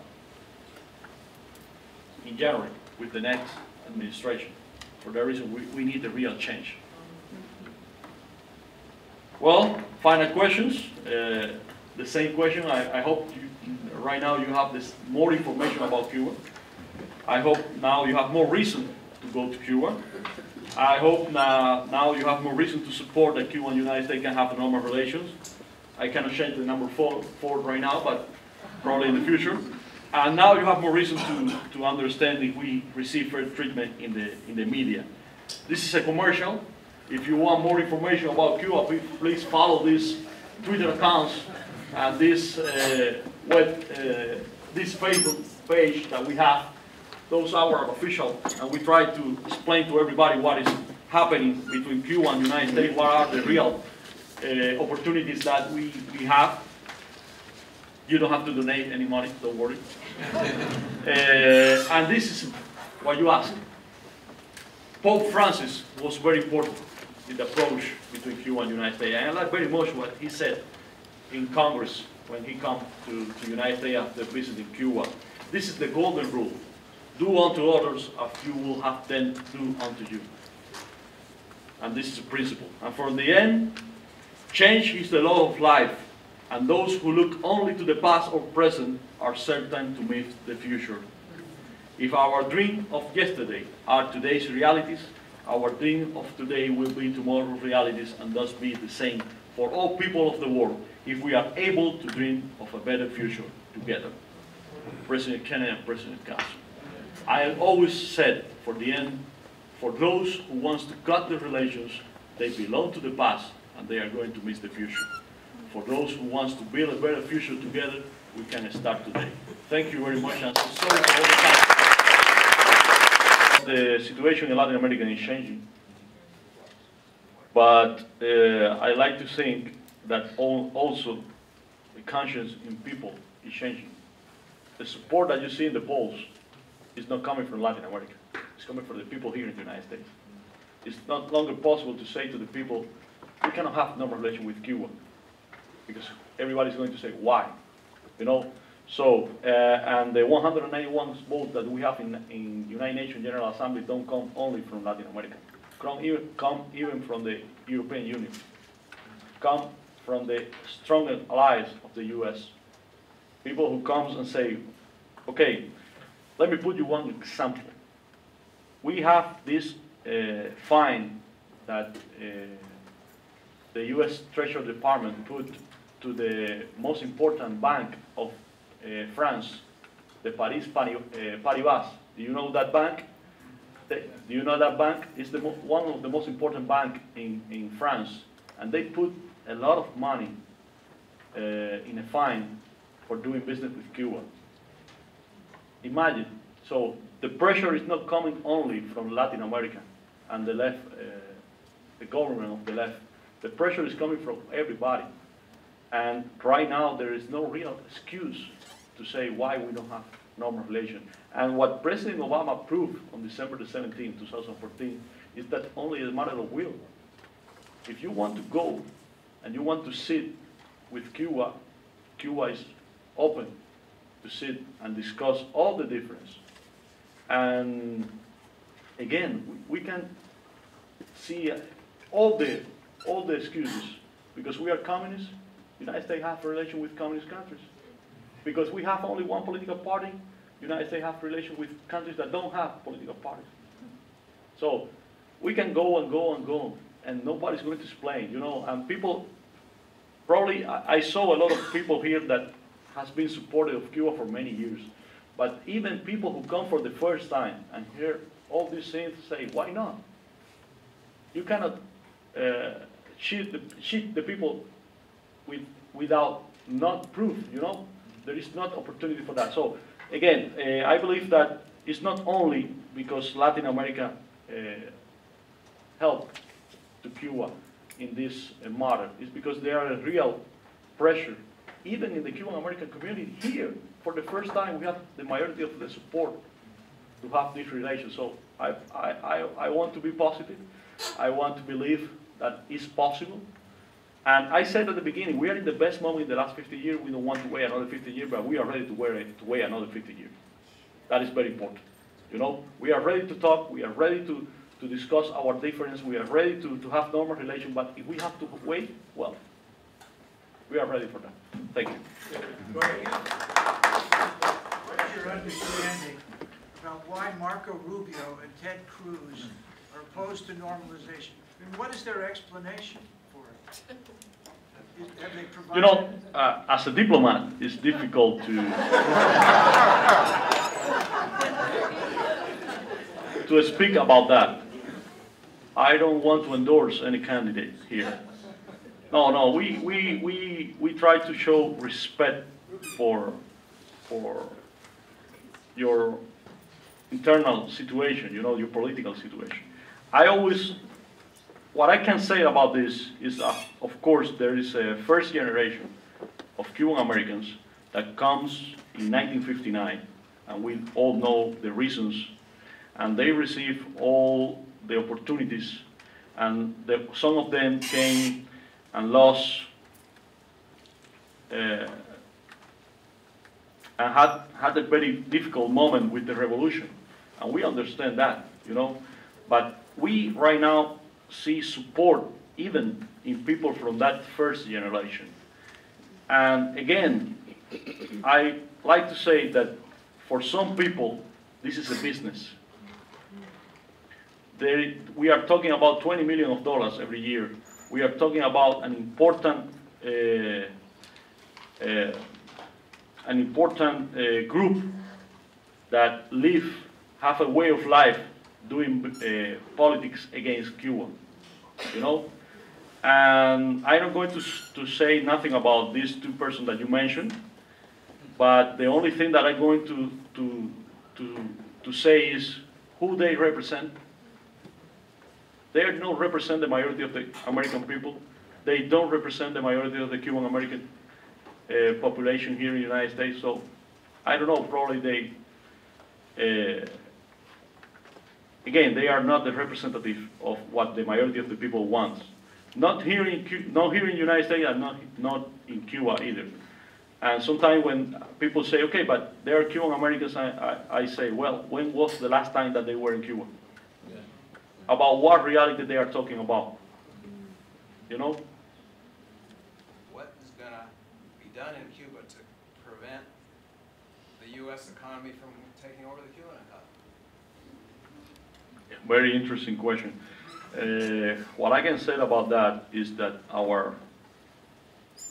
A: in January with the next administration. For that reason, we, we need a real change. Well, final questions. Uh, the same question. I, I hope you, right now you have this more information about Cuba. I hope now you have more reason to go to Cuba. I hope now, now you have more reason to support that Cuba and the United States can have normal relations. I cannot change the number four, four right now, but probably in the future. And now you have more reason to, to understand if we receive fair treatment in the, in the media. This is a commercial. If you want more information about Cuba, please, please follow these Twitter accounts and this uh, web, uh, this Facebook page that we have. Those are our official, and we try to explain to everybody what is happening between Cuba and the United States, what are the real uh, opportunities that we, we have. You don't have to donate any money, don't worry. Uh, and this is what you ask. Pope Francis was very important in the approach between Cuba and the United States. And I like very much what he said in Congress when he came to the United States after visiting Cuba. This is the golden rule. Do unto others as you will have them do unto you. And this is a principle. And for the end, change is the law of life. And those who look only to the past or present are certain to miss the future. If our dream of yesterday are today's realities, our dream of today will be tomorrow's realities and thus be the same for all people of the world if we are able to dream of a better future together. President Kennedy and President Castro. I always said, for the end, for those who wants to cut the relations, they belong to the past and they are going to miss the future. For those who wants to build a better future together, we can start today. Thank you very much and sorry for all the time. The situation in Latin America is changing. But uh, I like to think that all, also the conscience in people is changing. The support that you see in the polls is not coming from Latin America. It's coming from the people here in the United States. It's not longer possible to say to the people, we cannot have normal relation with Cuba. Because everybody's going to say, why? You know? So, uh, and the 191 votes that we have in, in United Nations General Assembly don't come only from Latin America. Come even, come even from the European Union. Come from the strongest allies of the U.S. People who comes and say, okay, let me put you one example. We have this uh, fine that uh, the U.S. Treasury Department put to the most important bank of uh, France, the Paris Pari- uh, Paribas. Do you know that bank? The- do you know that bank? It's the one of the most important bank in, in France, and they put a lot of money uh, in a fine for doing business with Cuba. Imagine, so the pressure is not coming only from Latin America and the left, uh, the government of the left. The pressure is coming from everybody. And right now, there is no real excuse to say why we don't have normal relations. And what President Obama proved on December the 17th, 2014, is that only a matter of will. If you want to go and you want to sit with Cuba, Cuba is open to sit and discuss all the difference. And again, we can see uh, all the, all the excuses, because we are communists, United States have a relation with communist countries. Because we have only one political party, United States have relation with countries that don't have political parties. So we can go and go and go, and nobody's going to explain, you know, and people, probably, I, I saw a lot of people here that has been supportive of Cuba for many years. But even people who come for the first time and hear all these things, say, why not? You cannot uh, cheat, the, cheat the people with, without not proof, you know? There is not opportunity for that. So, again, uh, I believe that it's not only because Latin America uh, helped to Cuba in this uh, matter, it's because there are a real pressure, even in the Cuban American community here, for the first time, we have the majority of the support to have this relation. So I, I, I, I want to be positive. I want to believe that it's possible. And I said at the beginning, we are in the best moment in the last 50 years. We don't want to wait another 50 years, but we are ready to wait, to wait another 50 years. That is very important. You know, we are ready to talk. We are ready to, to discuss our difference. We are ready to, to have normal relations. But if we have to wait, well, we are ready for that. Thank you.
C: What is your understanding about why Marco Rubio and Ted Cruz are opposed to normalization? And what is their explanation for it? Have they provided?
A: You know, uh, as a diplomat, it's difficult to to speak about that. I don't want to endorse any candidate here. No, no, we, we, we, we try to show respect for, for your internal situation, you know, your political situation. I always, what I can say about this is, of course, there is a first generation of Cuban Americans that comes in 1959, and we all know the reasons, and they receive all the opportunities, and the, some of them came and lost, uh, and had, had a very difficult moment with the revolution, and we understand that, you know, but we right now see support even in people from that first generation. And again, I like to say that for some people, this is a business. They, we are talking about 20 million of dollars every year. We are talking about an important, uh, uh, an important uh, group that live, have a way of life doing politics against Cuba, you know? And I'm not going to, to say nothing about these two persons that you mentioned, but the only thing that I'm going to, to, to, to say is who they represent. They don't represent the majority of the American people. They don't represent the majority of the Cuban American uh, population here in the United States. So I don't know, probably they, uh, again, they are not the representative of what the majority of the people wants. Not here in, not here in the United States and not, not in Cuba either. And sometimes when people say, okay, but they are Cuban Americans, I, I, I say, well, when was the last time that they were in Cuba? About what reality they are talking about? You know?
D: What is gonna be done in Cuba to prevent the US economy from taking over the Cuban economy?
A: Very interesting question. Uh, what I can say about that is that our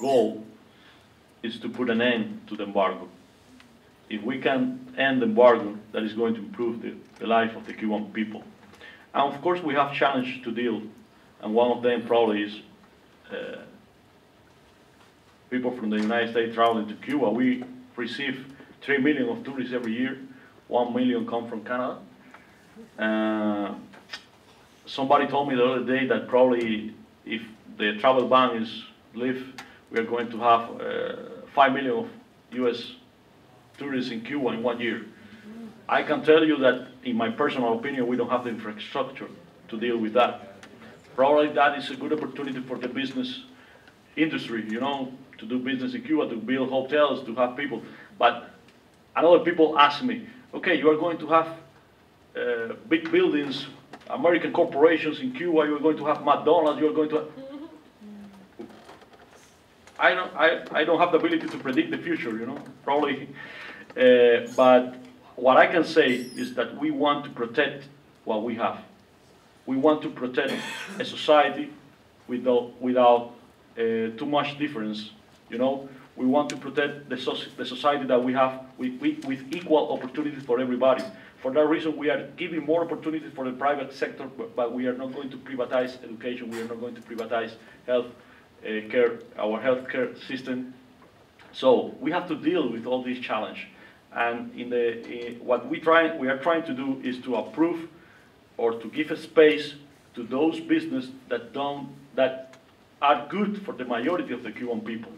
A: goal is to put an end to the embargo. If we can end the embargo, that is going to improve the, the life of the Cuban people. And of course, we have challenges to deal, and one of them probably is uh, people from the United States traveling to Cuba. We receive 3 million of tourists every year, 1 million come from Canada. Uh, somebody told me the other day that probably if the travel ban is lifted, we are going to have uh, 5 million of US tourists in Cuba in one year. I can tell you that, in my personal opinion, we don't have the infrastructure to deal with that. Probably that is a good opportunity for the business industry, you know, to do business in Cuba, to build hotels, to have people. But another people ask me, okay, you are going to have uh, big buildings, American corporations in Cuba, you are going to have McDonald's, you are going to. I don't, I, I don't have the ability to predict the future, you know, probably. Uh, but what I can say is that we want to protect what we have. We want to protect a society without, without uh, too much difference, you know. We want to protect the, soc- the society that we have with, with, with equal opportunities for everybody. for that reason, we are giving more opportunities for the private sector, but, we are not going to privatize education, we are not going to privatize health uh, care, our healthcare system. So we have to deal with all these challenge. And in the, in, what we try, we are trying to do is to approve or to give a space to those businesses that don't, that are good for the majority of the Cuban people.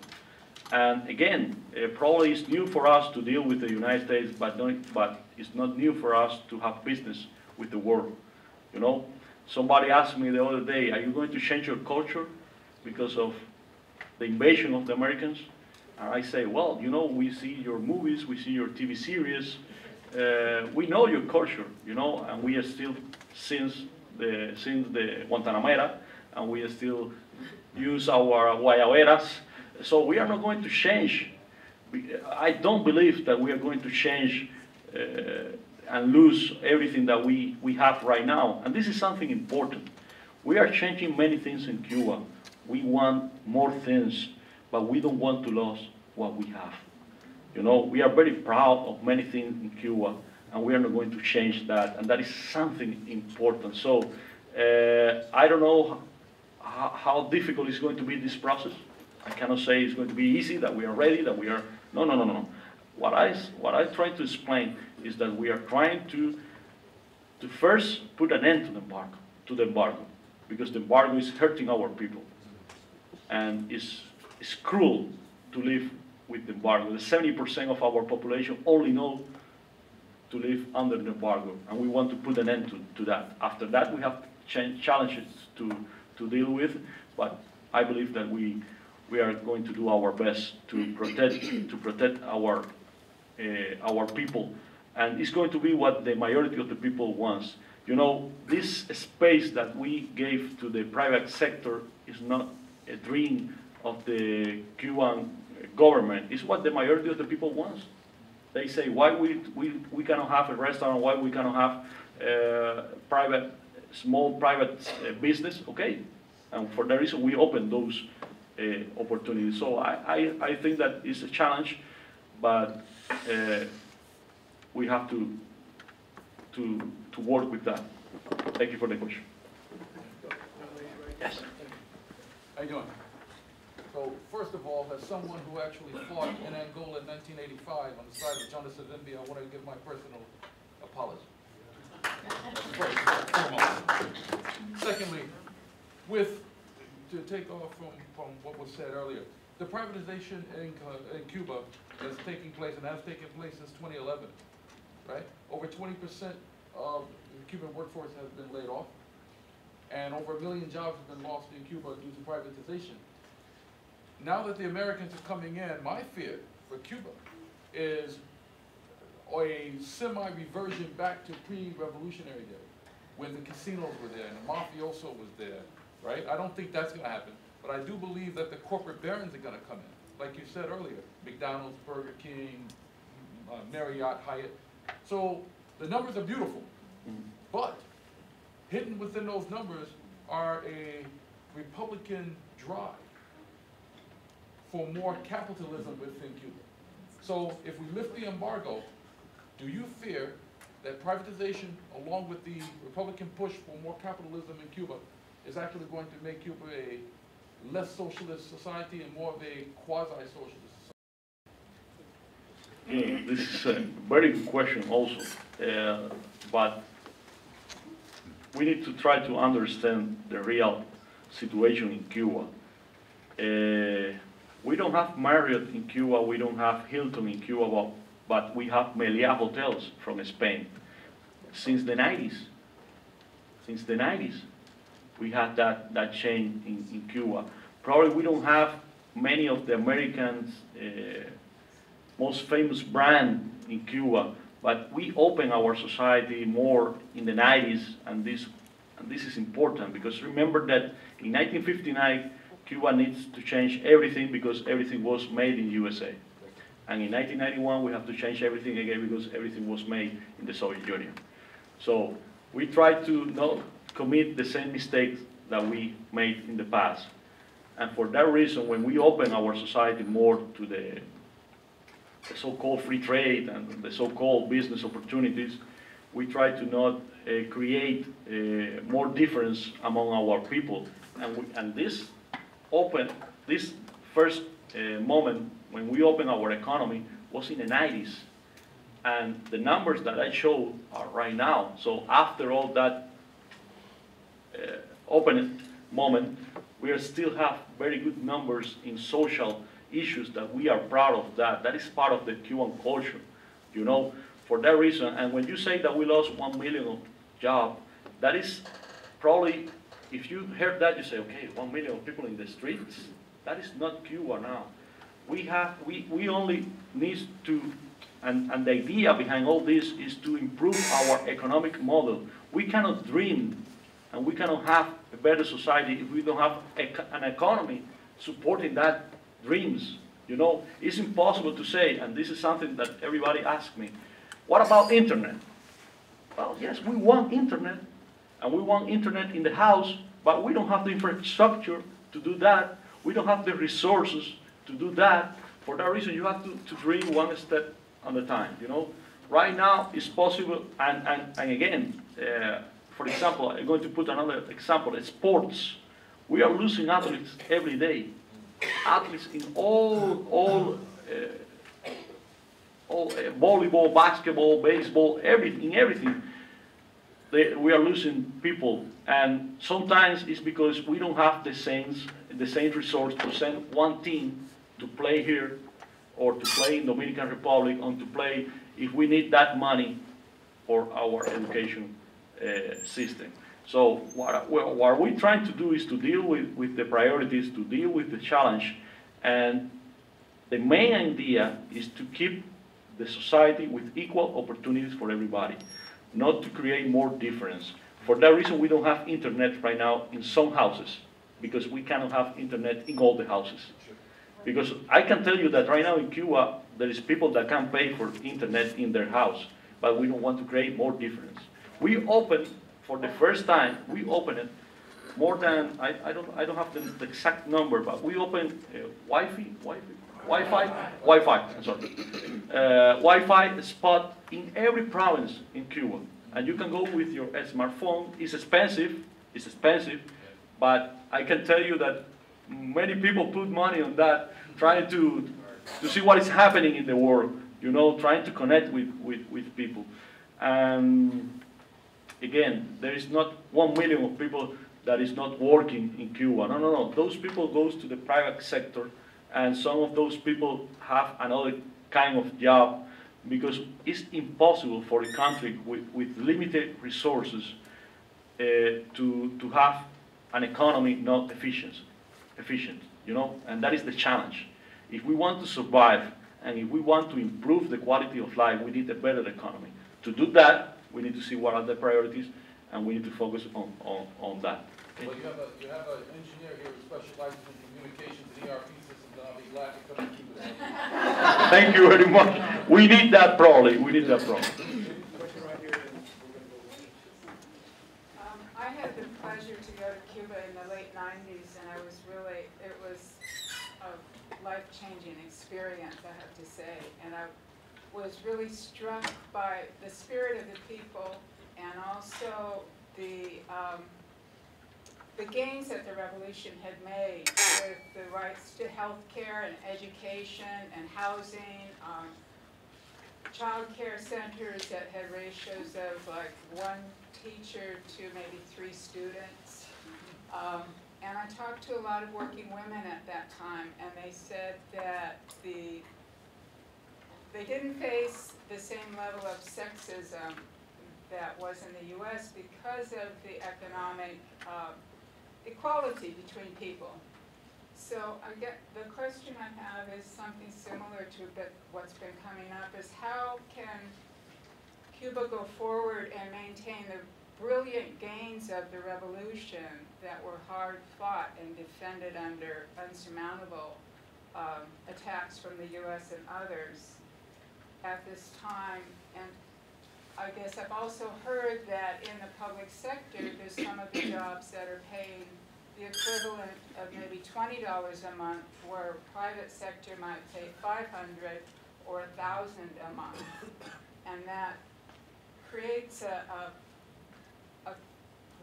A: And again, uh, probably it's new for us to deal with the United States, but, not, but it's not new for us to have business with the world. You know, somebody asked me the other day, "Are you going to change your culture because of the invasion of the Americans?" And I say, "Well, you know, we see your movies, we see your TV series, uh, we know your culture, you know, and we are still since the since the Guantanamera, and we still use our guayaberas." So we are not going to change. I don't believe that we are going to change uh, and lose everything that we, we have right now. And this is something important. We are changing many things in Cuba. We want more things, but we don't want to lose what we have. You know, we are very proud of many things in Cuba, and we are not going to change that. And that is something important. So uh, I don't know how, how difficult is going to be this process. I cannot say it's going to be easy, that we are ready, that we are, no, no, no, no. What I, what I try to explain is that we are trying to, to first put an end to the embargo, to the embargo, because the embargo is hurting our people. And it's, it's cruel to live with the embargo. The seventy percent of our population only know to live under the embargo, and we want to put an end to, to that. After that, we have cha- challenges to, to deal with, but I believe that we, we are going to do our best to protect, to protect our, uh, our people. And it's going to be what the majority of the people wants. You know, this space that we gave to the private sector is not a dream of the Cuban government. is what the majority of the people wants. They say, why we, we, we cannot have a restaurant, why we cannot have uh, private, small private uh, business, okay. And for that reason, we open those uh, opportunities. So I, I, I think that is a challenge, but uh, we have to, to, to work with that. Thank you for the question. Yes.
E: How you doing? So, first of all, as someone who actually fought in Angola in 1985 on the side of Jonas Savimbi, I want to give my personal apology. First. Secondly, with, to take off from, from what was said earlier, the privatization in, in Cuba is taking place and has taken place since 2011, right? Over 20% of the Cuban workforce has been laid off and over a million jobs have been lost in Cuba due to privatization. Now that the Americans are coming in, my fear for Cuba is a semi-reversion back to pre-revolutionary day, when the casinos were there and the mafioso was there, right? I don't think that's gonna happen, but I do believe that the corporate barons are gonna come in, like you said earlier, McDonald's, Burger King, uh, Marriott, Hyatt. So the numbers are beautiful, but hidden within those numbers are a Republican drive for more capitalism within Cuba. So if we lift the embargo, do you fear that privatization, along with the Republican push for more capitalism in Cuba, is actually going to make Cuba a less socialist society and more of a quasi-socialist society?
A: You this is a very good question also, uh, but we need to try to understand the real situation in Cuba. Uh, we don't have Marriott in Cuba, we don't have Hilton in Cuba, but, we have Meliá hotels from Spain since the 90s. Since the 90s, we had that, that chain in, in Cuba. Probably we don't have many of the Americans. Uh, most famous brand in Cuba, but we open our society more in the 90s, and this, and this is important because remember that in 1959, Cuba needs to change everything because everything was made in USA. And in 1991, we have to change everything again because everything was made in the Soviet Union. So we try to not commit the same mistakes that we made in the past. And for that reason, when we open our society more to the the so-called free trade and the so-called business opportunities, we try to not uh, create uh, more difference among our people. And, we, and this open, this first uh, moment when we opened our economy was in the 90s. And the numbers that I show are right now. So after all that uh, open moment, we still have very good numbers in social issues that we are proud of that. That is part of the Cuban culture, you know, for that reason. And when you say that we lost one million job, that is probably, if you heard that, you say, okay, one million people in the streets. That is not Cuba now. We have, we, we only need to, and, and the idea behind all this is to improve our economic model. We cannot dream and we cannot have a better society if we don't have ec- an economy supporting that dreams. You know, it's impossible to say, and this is something that everybody asks me, what about internet? Well, yes, we want internet, and we want internet in the house, but we don't have the infrastructure to do that. We don't have the resources to do that. For that reason, you have to, to dream one step at a time, you know. Right now, it's possible, and, and, and again, uh, for example, I'm going to put another example, sports. We are losing athletes every day. Athletes in all, all, uh, all uh, volleyball, basketball, baseball, everything, everything. They, we are losing people, and sometimes it's because we don't have the same, the same resource to send one team to play here, or to play in Dominican Republic, or to play if we need that money for our education uh, system. So what, what we're trying to do is to deal with, with the priorities, to deal with the challenge, and the main idea is to keep the society with equal opportunities for everybody, not to create more difference. For that reason, we don't have internet right now in some houses, because we cannot have internet in all the houses. Because I can tell you that right now in Cuba, there is people that can pay for internet in their house, but we don't want to create more difference. We opened, for the first time, we opened it more than, I, I don't, I don't have the, the exact number, but we opened uh, Wi-Fi, Wi-Fi, Wi-Fi, Wi-Fi, sorry. Uh, Wi-Fi spot in every province in Cuba. And you can go with your smartphone, it's expensive, it's expensive, but I can tell you that many people put money on that, trying to, to see what is happening in the world, you know, trying to connect with, with, with people. And again, there is not one million of people that is not working in Cuba. No, no, no. Those people goes to the private sector, and some of those people have another kind of job because it's impossible for a country with, with limited resources uh, to, to have an economy not efficient, efficient, you know, and that is the challenge. If we want to survive and if we want to improve the quality of life, we need a better economy. To do that, we need to see what are the priorities and we need to focus on, on, on that.
E: Well, you have a, you have an engineer here who specializes in communications and ERP
A: Thank you very much. We need that probably, we need that probably.
F: Um, I had the pleasure to go to Cuba in the late nineties, and I was really, it was a life-changing experience, I have to say. And I was really struck by the spirit of the people and also the, um, the gains that the revolution had made with the rights to health care and education and housing, um, child care centers that had ratios of like one teacher to maybe three students. Um, and I talked to a lot of working women at that time, and they said that the, they didn't face the same level of sexism that was in the US because of the economic, um, equality between people. So I get, the question I have is something similar to what's been coming up is how can Cuba go forward and maintain the brilliant gains of the revolution that were hard fought and defended under unsurmountable um, attacks from the US and others at this time? And I guess I've also heard that in the public sector, there's some of the jobs that are paying the equivalent of maybe twenty dollars a month, where private sector might pay five hundred or a thousand a month. And that creates a, a, a,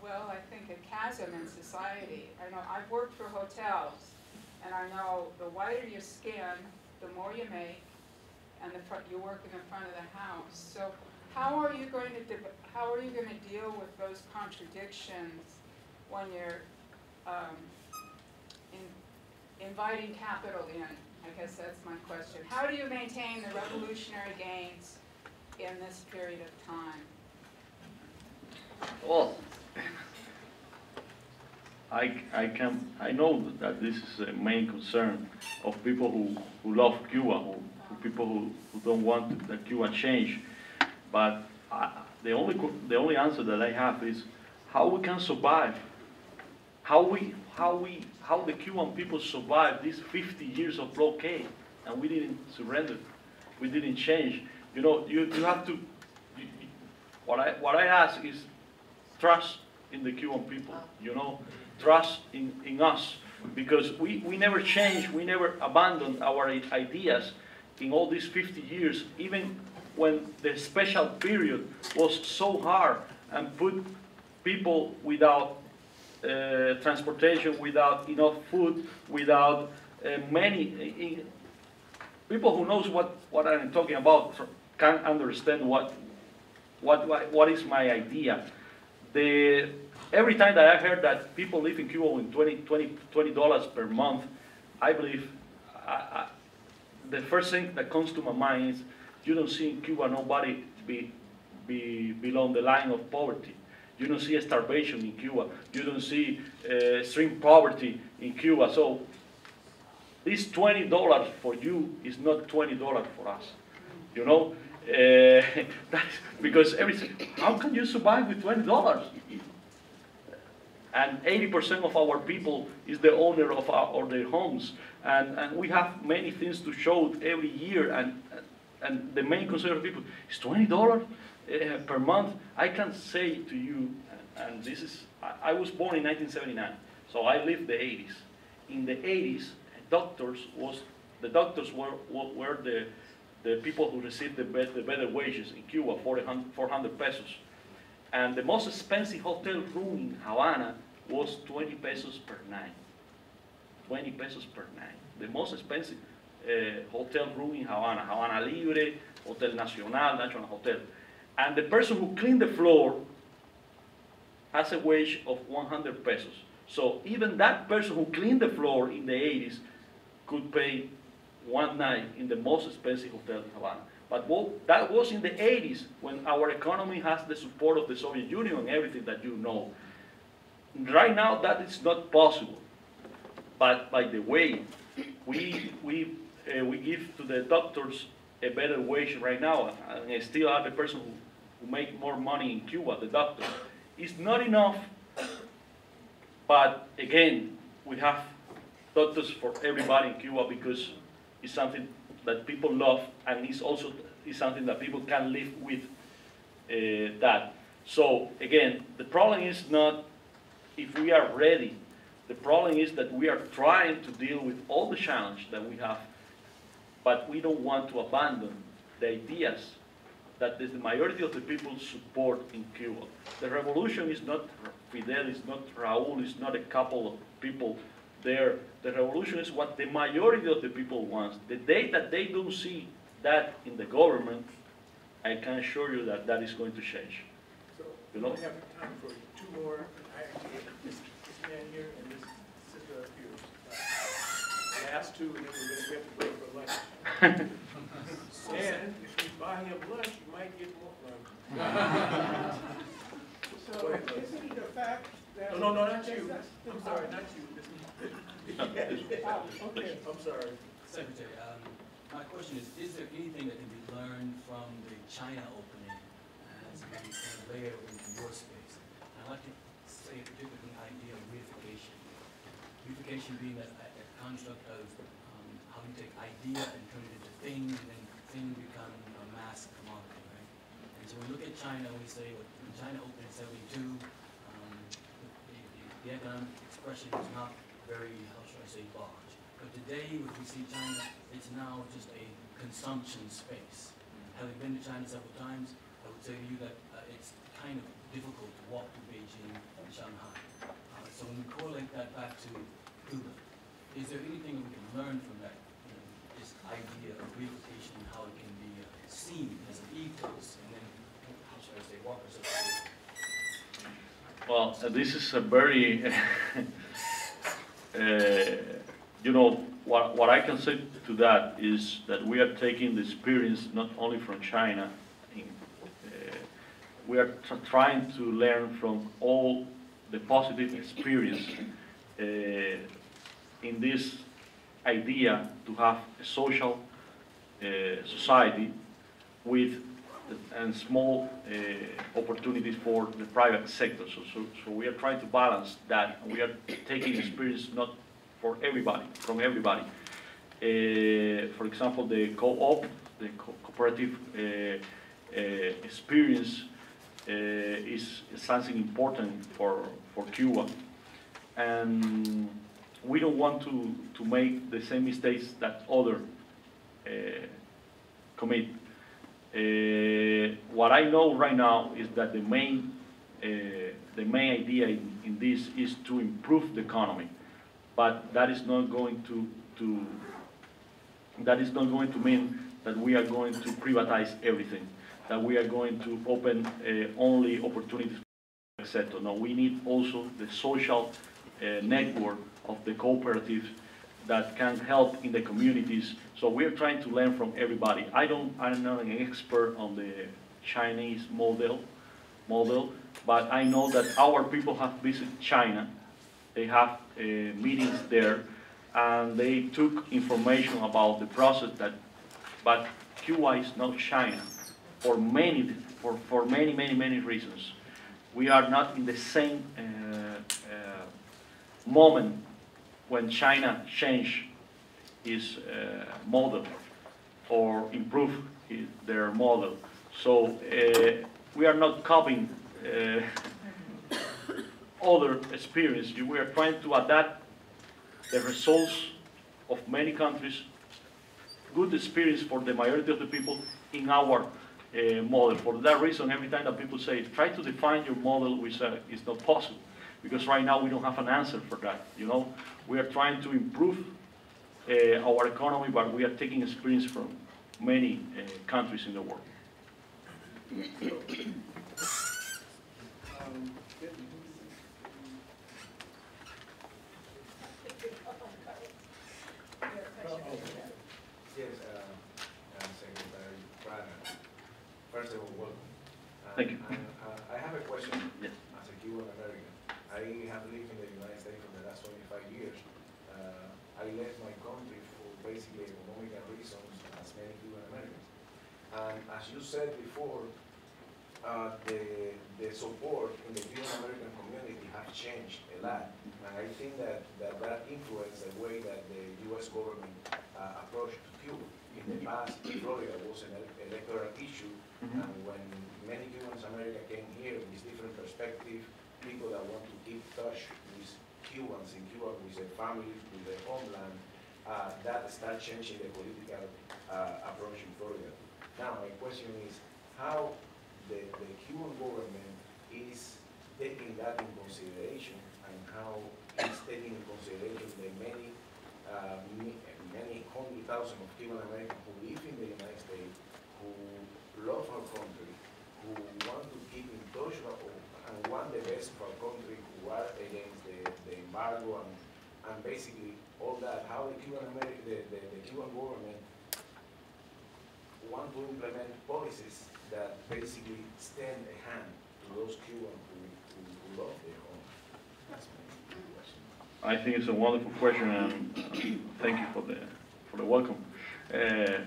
F: well, I think a chasm in society. I know, I've worked for hotels, and I know the whiter your skin, the more you make, and the front, you work in the front of the house. So how are you going to, how are you gonna deal with those contradictions when you're, um, in, inviting capital in? I guess that's my question. How do you maintain the revolutionary gains in this period of time?
A: Well, I, I can, I know that this is a main concern of people who, who love Cuba, who, who people who, who don't want that Cuba change. But I, the only, the only answer that I have is how we can survive. How we, how we, how the Cuban people survived these fifty years of blockade, and we didn't surrender. We didn't change. You know, you, you have to, you- what I, what I ask is trust in the Cuban people, you know, trust in, in us, because we, we never changed, we never abandoned our ideas in all these 50 years, even when the special period was so hard and put people without uh, transportation, without enough food, without uh, many, people who knows what, what I'm talking about can understand what, what, what is my idea. The, every time that I heard that people live in Cuba with 20, 20, 20 dollars per month, I believe, I, I, the first thing that comes to my mind is, you don't see in Cuba nobody be, be below the line of poverty. You don't see starvation in Cuba. You don't see uh, extreme poverty in Cuba. So this twenty dollars for you is not twenty dollars for us. You know, uh, because everything. How can you survive with twenty dollars? And eighty percent of our people is the owner of our or their homes, and and we have many things to show every year. And and the main concern of people is twenty dollars uh, per month. I can say to you, and this is I, I was born in 1979, so I lived the 80s. In the 80s, doctors was the doctors were were, the the people who received the, the better wages in Cuba, 400, 400 pesos. And the most expensive hotel room in Havana was 20 pesos per night. 20 pesos per night. The most expensive uh, hotel room in Havana, Havana Libre, Hotel Nacional, National Hotel. And the person who cleaned the floor has a wage of 100 pesos. So even that person who cleaned the floor in the 80s could pay one night in the most expensive hotel in Havana. But that was in the 80s when our economy has the support of the Soviet Union and everything that you know. Right now, that is not possible. But by the way, we, we, uh, we give to the doctors a better wage right now, and I still are the person who, who make more money in Cuba, the doctor. It's not enough, but again, we have doctors for everybody in Cuba because it's something that people love and it's also is something that people can live with uh, that. So again, the problem is not if we are ready. The problem is that we are trying to deal with all the challenge that we have, but we don't want to abandon the ideas that the majority of the people support in Cuba. The revolution is not Fidel, is not Raúl, is not a couple of people there. The revolution is what the majority of the people wants. The day that they don't see that in the government, I can assure you that that is going to change.
G: So,
A: You
G: we have time for two more, this, this man here and this sister up here. Uh, Last two, and then we're gonna have to break. And if you buy him lunch, you might get more lunch.
C: So isn't it a fact that?
G: No, no, no, not you. I'm sorry, not you.
C: Oh, okay.
G: I'm sorry.
H: Secretary, um, my question is, is there anything that can be learned from the China opening as of layer into your space? I'd like to say particularly the idea of reification. Reification being a, a a construct of, you take idea and turn it into thing, and then thing become a mass commodity, right? And so we look at China, we say, when China opened in seventy-two, um, the, the, the economic expression was not very, how should I say, large. But today, if we see China, it's now just a consumption space. Having been to China several times, I would say to you that uh, kind of difficult to walk to Beijing and Shanghai. Uh, so when we correlate that back to Cuba, is there anything we can learn from that, idea of relocation, how it can be seen as an and then, how should I say, walk ourselves
A: Well, uh, this is a very, uh, you know, what, what I can say to that is that we are taking the experience not only from China, in, uh, we are tr- trying to learn from all the positive experience uh, in this idea to have a social uh, society with and small uh, opportunities for the private sector. So, so, so we are trying to balance that. We are taking experience not for everybody, from everybody. Uh, for example, the co-op, the co- cooperative uh, uh, experience uh, is, something important for, for Cuba. And we don't want to, to make the same mistakes that other uh, commit. Uh, What I know right now is that the main, uh, the main idea in, in this is to improve the economy. But that is not going to, to, that is not going to mean that we are going to privatize everything, that we are going to open uh, only opportunities sector. No, we need also the social uh, network of the cooperatives that can help in the communities. So we're trying to learn from everybody. I don't, I'm not an expert on the Chinese model, model, but I know that our people have visited China. They have uh, meetings there, and they took information about the process that, but Cuba is not China for many, for, for many, many, many reasons. We are not in the same uh, uh, moment when China changed its uh, model or improved i- their model. So uh, we are not copying uh, other experience. We are trying to adapt the results of many countries, good experience for the majority of the people in our uh, model. For that reason, every time that people say, try to define your model, we say it's not possible. Because right now, we don't have an answer for that, you know? We are trying to improve uh, our economy, but we are taking experience from many uh, countries in the world.
G: Um,
I: Yes, uh, uh, Secretary Fraga. First of all, welcome. Uh,
A: Thank you.
I: and, uh, I have a question
A: Yes.
I: as a Cuban American. I have lived in the United States for the last twenty-five years. Uh, I left my country for basically economic reasons, as many Cuban Americans. And as you said before, uh, the, the support in the Cuban American community have changed a lot. And I think that, that that influenced the way that the US government uh, approached Cuba. In the past, Florida was an electoral issue,
A: Mhm.
I: and when many Cubans in America came here with different perspective, people that want to keep touch with Cubans in Cuba, with their families, with their homeland, uh, that start changing the political uh, approach in Florida. Now, my question is, how the, the Cuban government is taking that in consideration and how it's taking in consideration the many, uh, many hundred thousand of Cuban Americans who live in the United States, who love our country, who want to keep in touch and want the best for our country, who are against the, the embargo and, and basically all that, how the Cuban American, the, the, the Cuban government want to implement policies that basically extend a hand to those Cubans who, who, who love their home. That's my question.
A: I think it's a wonderful question, and uh, thank you for the, for the welcome. Uh,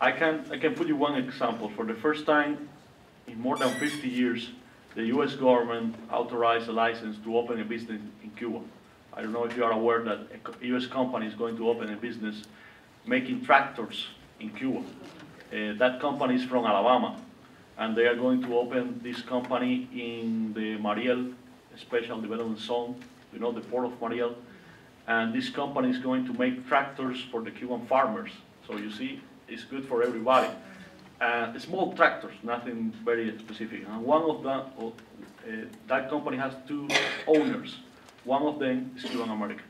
A: I can, I can put you one example. For the first time in more than 50 years, the US government authorized a license to open a business in Cuba. I don't know if you are aware that a US company is going to open a business making tractors in Cuba. Uh, That company is from Alabama, and they are going to open this company in the Mariel Special Development Zone, you know, the port of Mariel. And this company is going to make tractors for the Cuban farmers. So you see, it's good for everybody. uh, small tractors, nothing very specific. And one of the, uh, that company has two owners. One of them is Cuban American.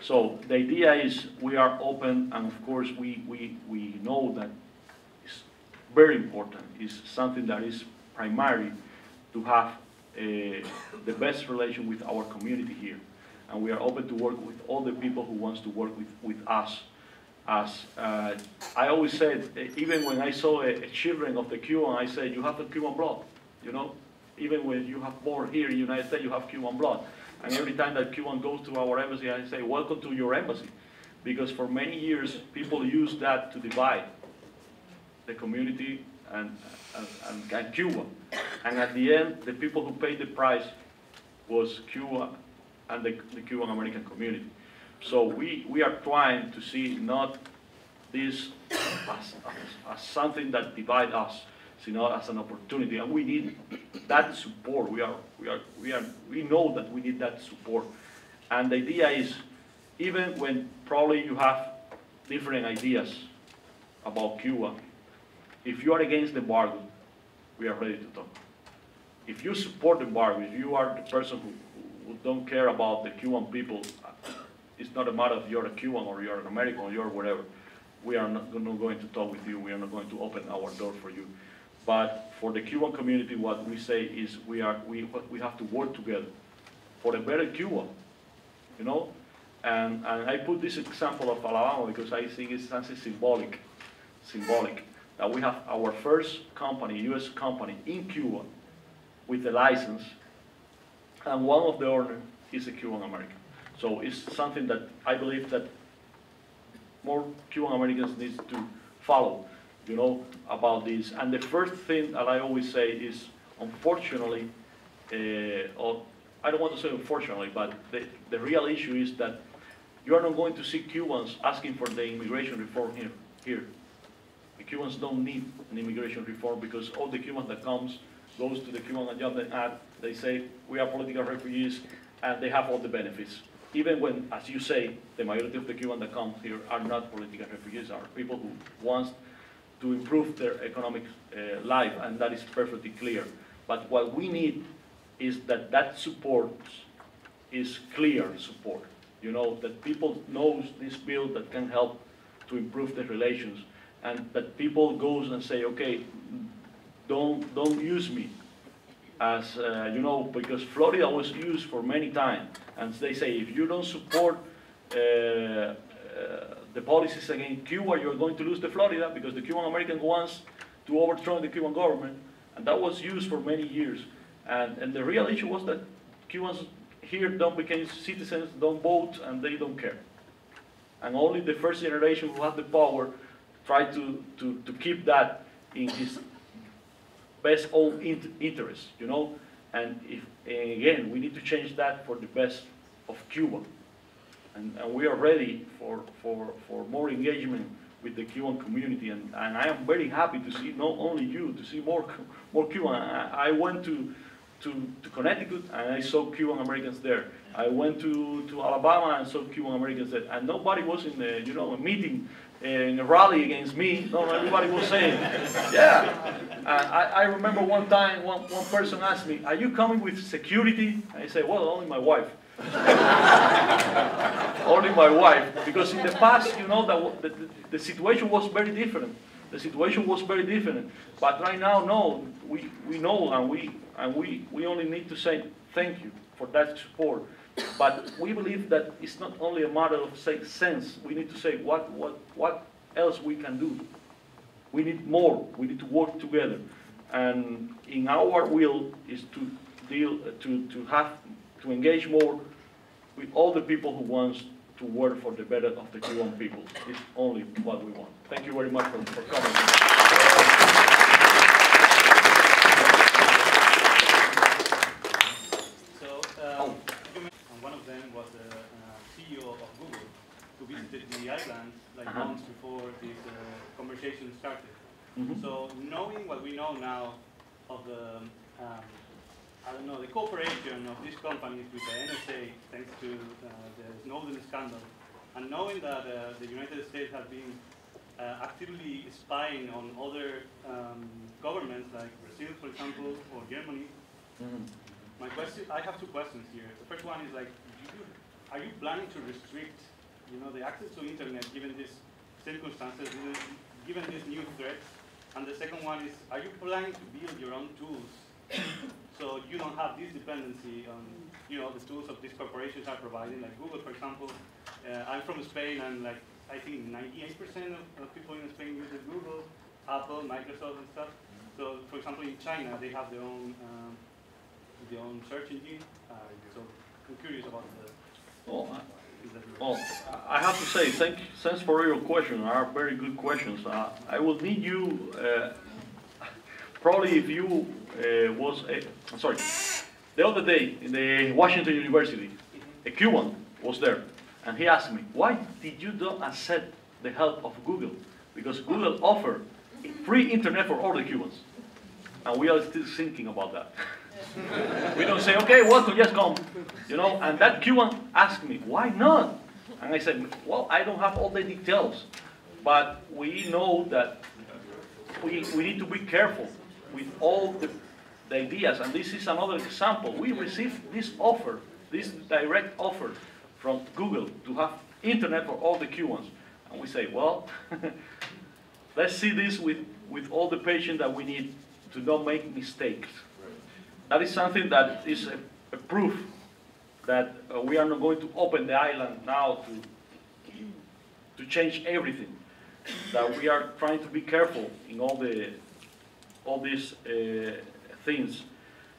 A: So the idea is we are open, and of course we, we, we know that very important. It's something that is primary to have uh, the best relation with our community here. And we are open to work with all the people who wants to work with, with us. As uh, I always said, even when I saw a, a children of the Cuban, I said, you have the Cuban blood, you know? Even when you have born here in the United States, you have Cuban blood. And every time that Cuban goes to our embassy, I say, welcome to your embassy. Because for many years, people use that to divide the community and, and, and, Cuba. And at the end, the people who paid the price was Cuba and the, the Cuban American community. So we, we are trying to see not this as, as, as something that divides us, you as an opportunity, and we need that support. We are, we are, we are, we know that we need that support. And the idea is, even when probably you have different ideas about Cuba, if you are against the embargo, we are ready to talk. If you support the embargo, if you are the person who, who don't care about the Cuban people, uh, it's not a matter of you're a Cuban or you're an American or you're whatever. We are not, not going to talk with you. We are not going to open our door for you. But for the Cuban community, what we say is we, are, we, we have to work together for a better Cuba, you know? And, and I put this example of Alabama because I think it's something symbolic, symbolic, that we have our first company, U.S. company in Cuba with a license, and one of the owners is a Cuban American. So it's something that I believe that more Cuban Americans need to follow you know, about this. And the first thing that I always say is, unfortunately, uh, or I don't want to say unfortunately, but the, the real issue is that you are not going to see Cubans asking for the immigration reform here. here. Cubans don't need an immigration reform because all the Cubans that comes goes to the Cuban Adjustment Act. They say we are political refugees, and they have all the benefits. Even when, as you say, the majority of the Cubans that come here are not political refugees, are people who want to improve their economic uh, life, and that is perfectly clear. But what we need is that that support is clear support. You know, that people knows this bill that can help to improve the relations, and that people goes and say, okay, don't, don't use me as, uh, you know, because Florida was used for many times, and they say, if you don't support uh, uh the policies against Cuba, you're going to lose the Florida because the Cuban American wants to overthrow the Cuban government. And that was used for many years. And, and the real issue was that Cubans here don't become citizens, don't vote, and they don't care. And only the first generation who had the power tried to, to, to keep that in his best own interest, you know? And if, again, we need to change that for the best of Cuba. And, and we are ready for, for, for more engagement with the Cuban community. And, and I am very happy to see not only you, to see more, more Cuban. I, I went to, to, to Connecticut and I saw Cuban Americans there. I went to, to Alabama and saw Cuban Americans there. And nobody was in the, you know, a meeting, in rally against me. No, everybody was saying, yeah. I, I remember one time, one, one person asked me, are you coming with security? I said, well, only my wife. Only my wife, because in the past, you know, the, the, the situation was very different. The situation was very different. But right now, no, we, we know and we and we, we only need to say thank you for that support. But we believe that it's not only a matter of say sense. We need to say what what what else we can do. We need more. We need to work together. And in our will is to deal to, to have to engage more with all the people who wants to work for the better of the Cuban people. It's only what we want. Thank you very much for, for coming.
J: So, um, and one of them was the uh, CEO of Google, who visited the island like uh -huh. months before this uh, conversation started. Mm -hmm. So, what we know now of the um, I don't know, the cooperation of these companies with the NSA, thanks to uh, the Snowden scandal, and knowing that uh, the United States has been uh, actively spying on other um, governments, like Brazil, for example, or Germany. My question, I have two questions here. The first one is like, do you, are you planning to restrict, you know, the access to internet given these circumstances, given- given these new threats? And the second one is, are you planning to build your own tools so you don't have this dependency on, you know, the tools of these corporations are providing, like Google, for example. Uh, I'm from Spain, and like I think 98% of, of people in Spain use Google, Apple, Microsoft, and stuff. So, for example, in China, they have their own um, their own search engine. Uh, so, I'm curious about the.
A: Well,
J: Is that
A: Well, I have to say, thank, thanks for your questions, are very good questions. Uh, I will need you, uh, probably if you uh, was, a- I'm sorry, the other day in the Washington University, a Cuban was there, and he asked me, why did you don't accept the help of Google? Because Google offer free internet for all the Cubans, and we are still thinking about that. We don't say, okay, welcome, just come. You know, and that Cuban asked me, why not? And I said, well, I don't have all the details, but we know that we, we need to be careful with all the, the ideas. And this is another example. We received this offer, this direct offer from Google to have internet for all the Cubans. And we say, well, let's see this with, with all the patience that we need to not make mistakes. That is something that is a, a proof that uh, we are not going to open the island now to, to change everything. That we are trying to be careful in all the, all these uh, things.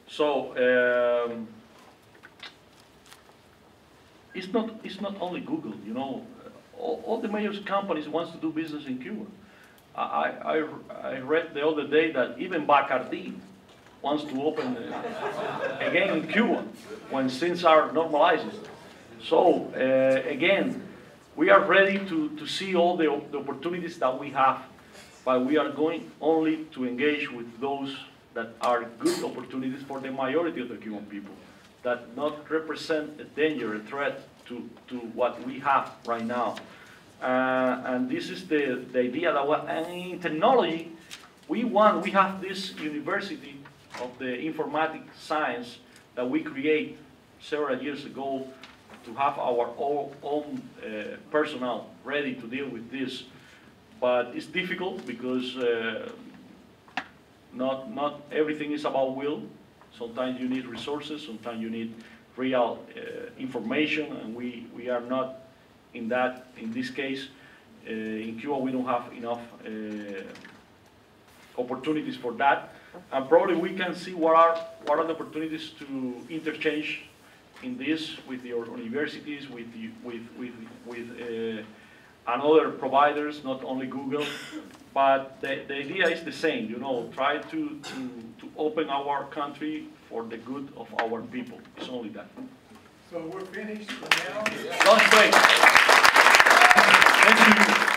A: So, um, it's not, it's not only Google, you know, all, all the major companies wants to do business in Cuba. I, I, I read the other day that even Bacardi wants to open uh, again in Cuba when things are normalized. So, uh, again, we are ready to, to see all the, the opportunities that we have, but we are going only to engage with those that are good opportunities for the majority of the Cuban people, that not represent a danger, a threat to, to what we have right now. Uh, and this is the, the idea that, and in technology, we want, we have this university of the informatic science that we create several years ago to have our own, own uh, personnel ready to deal with this. But it's difficult because uh, not, not everything is about will. Sometimes you need resources, sometimes you need real uh, information, and we, we are not in that, in this case. Uh, in Cuba, we don't have enough uh, opportunities for that. And probably we can see what are, what are the opportunities to interchange in this with your universities, with, you- with, with, with uh, and other providers, not only Google. But the, the idea is the same, you know, try to, to, to open our country for the good of our people. It's only that.
C: So we're finished for now?
A: Lunch break. Thank you.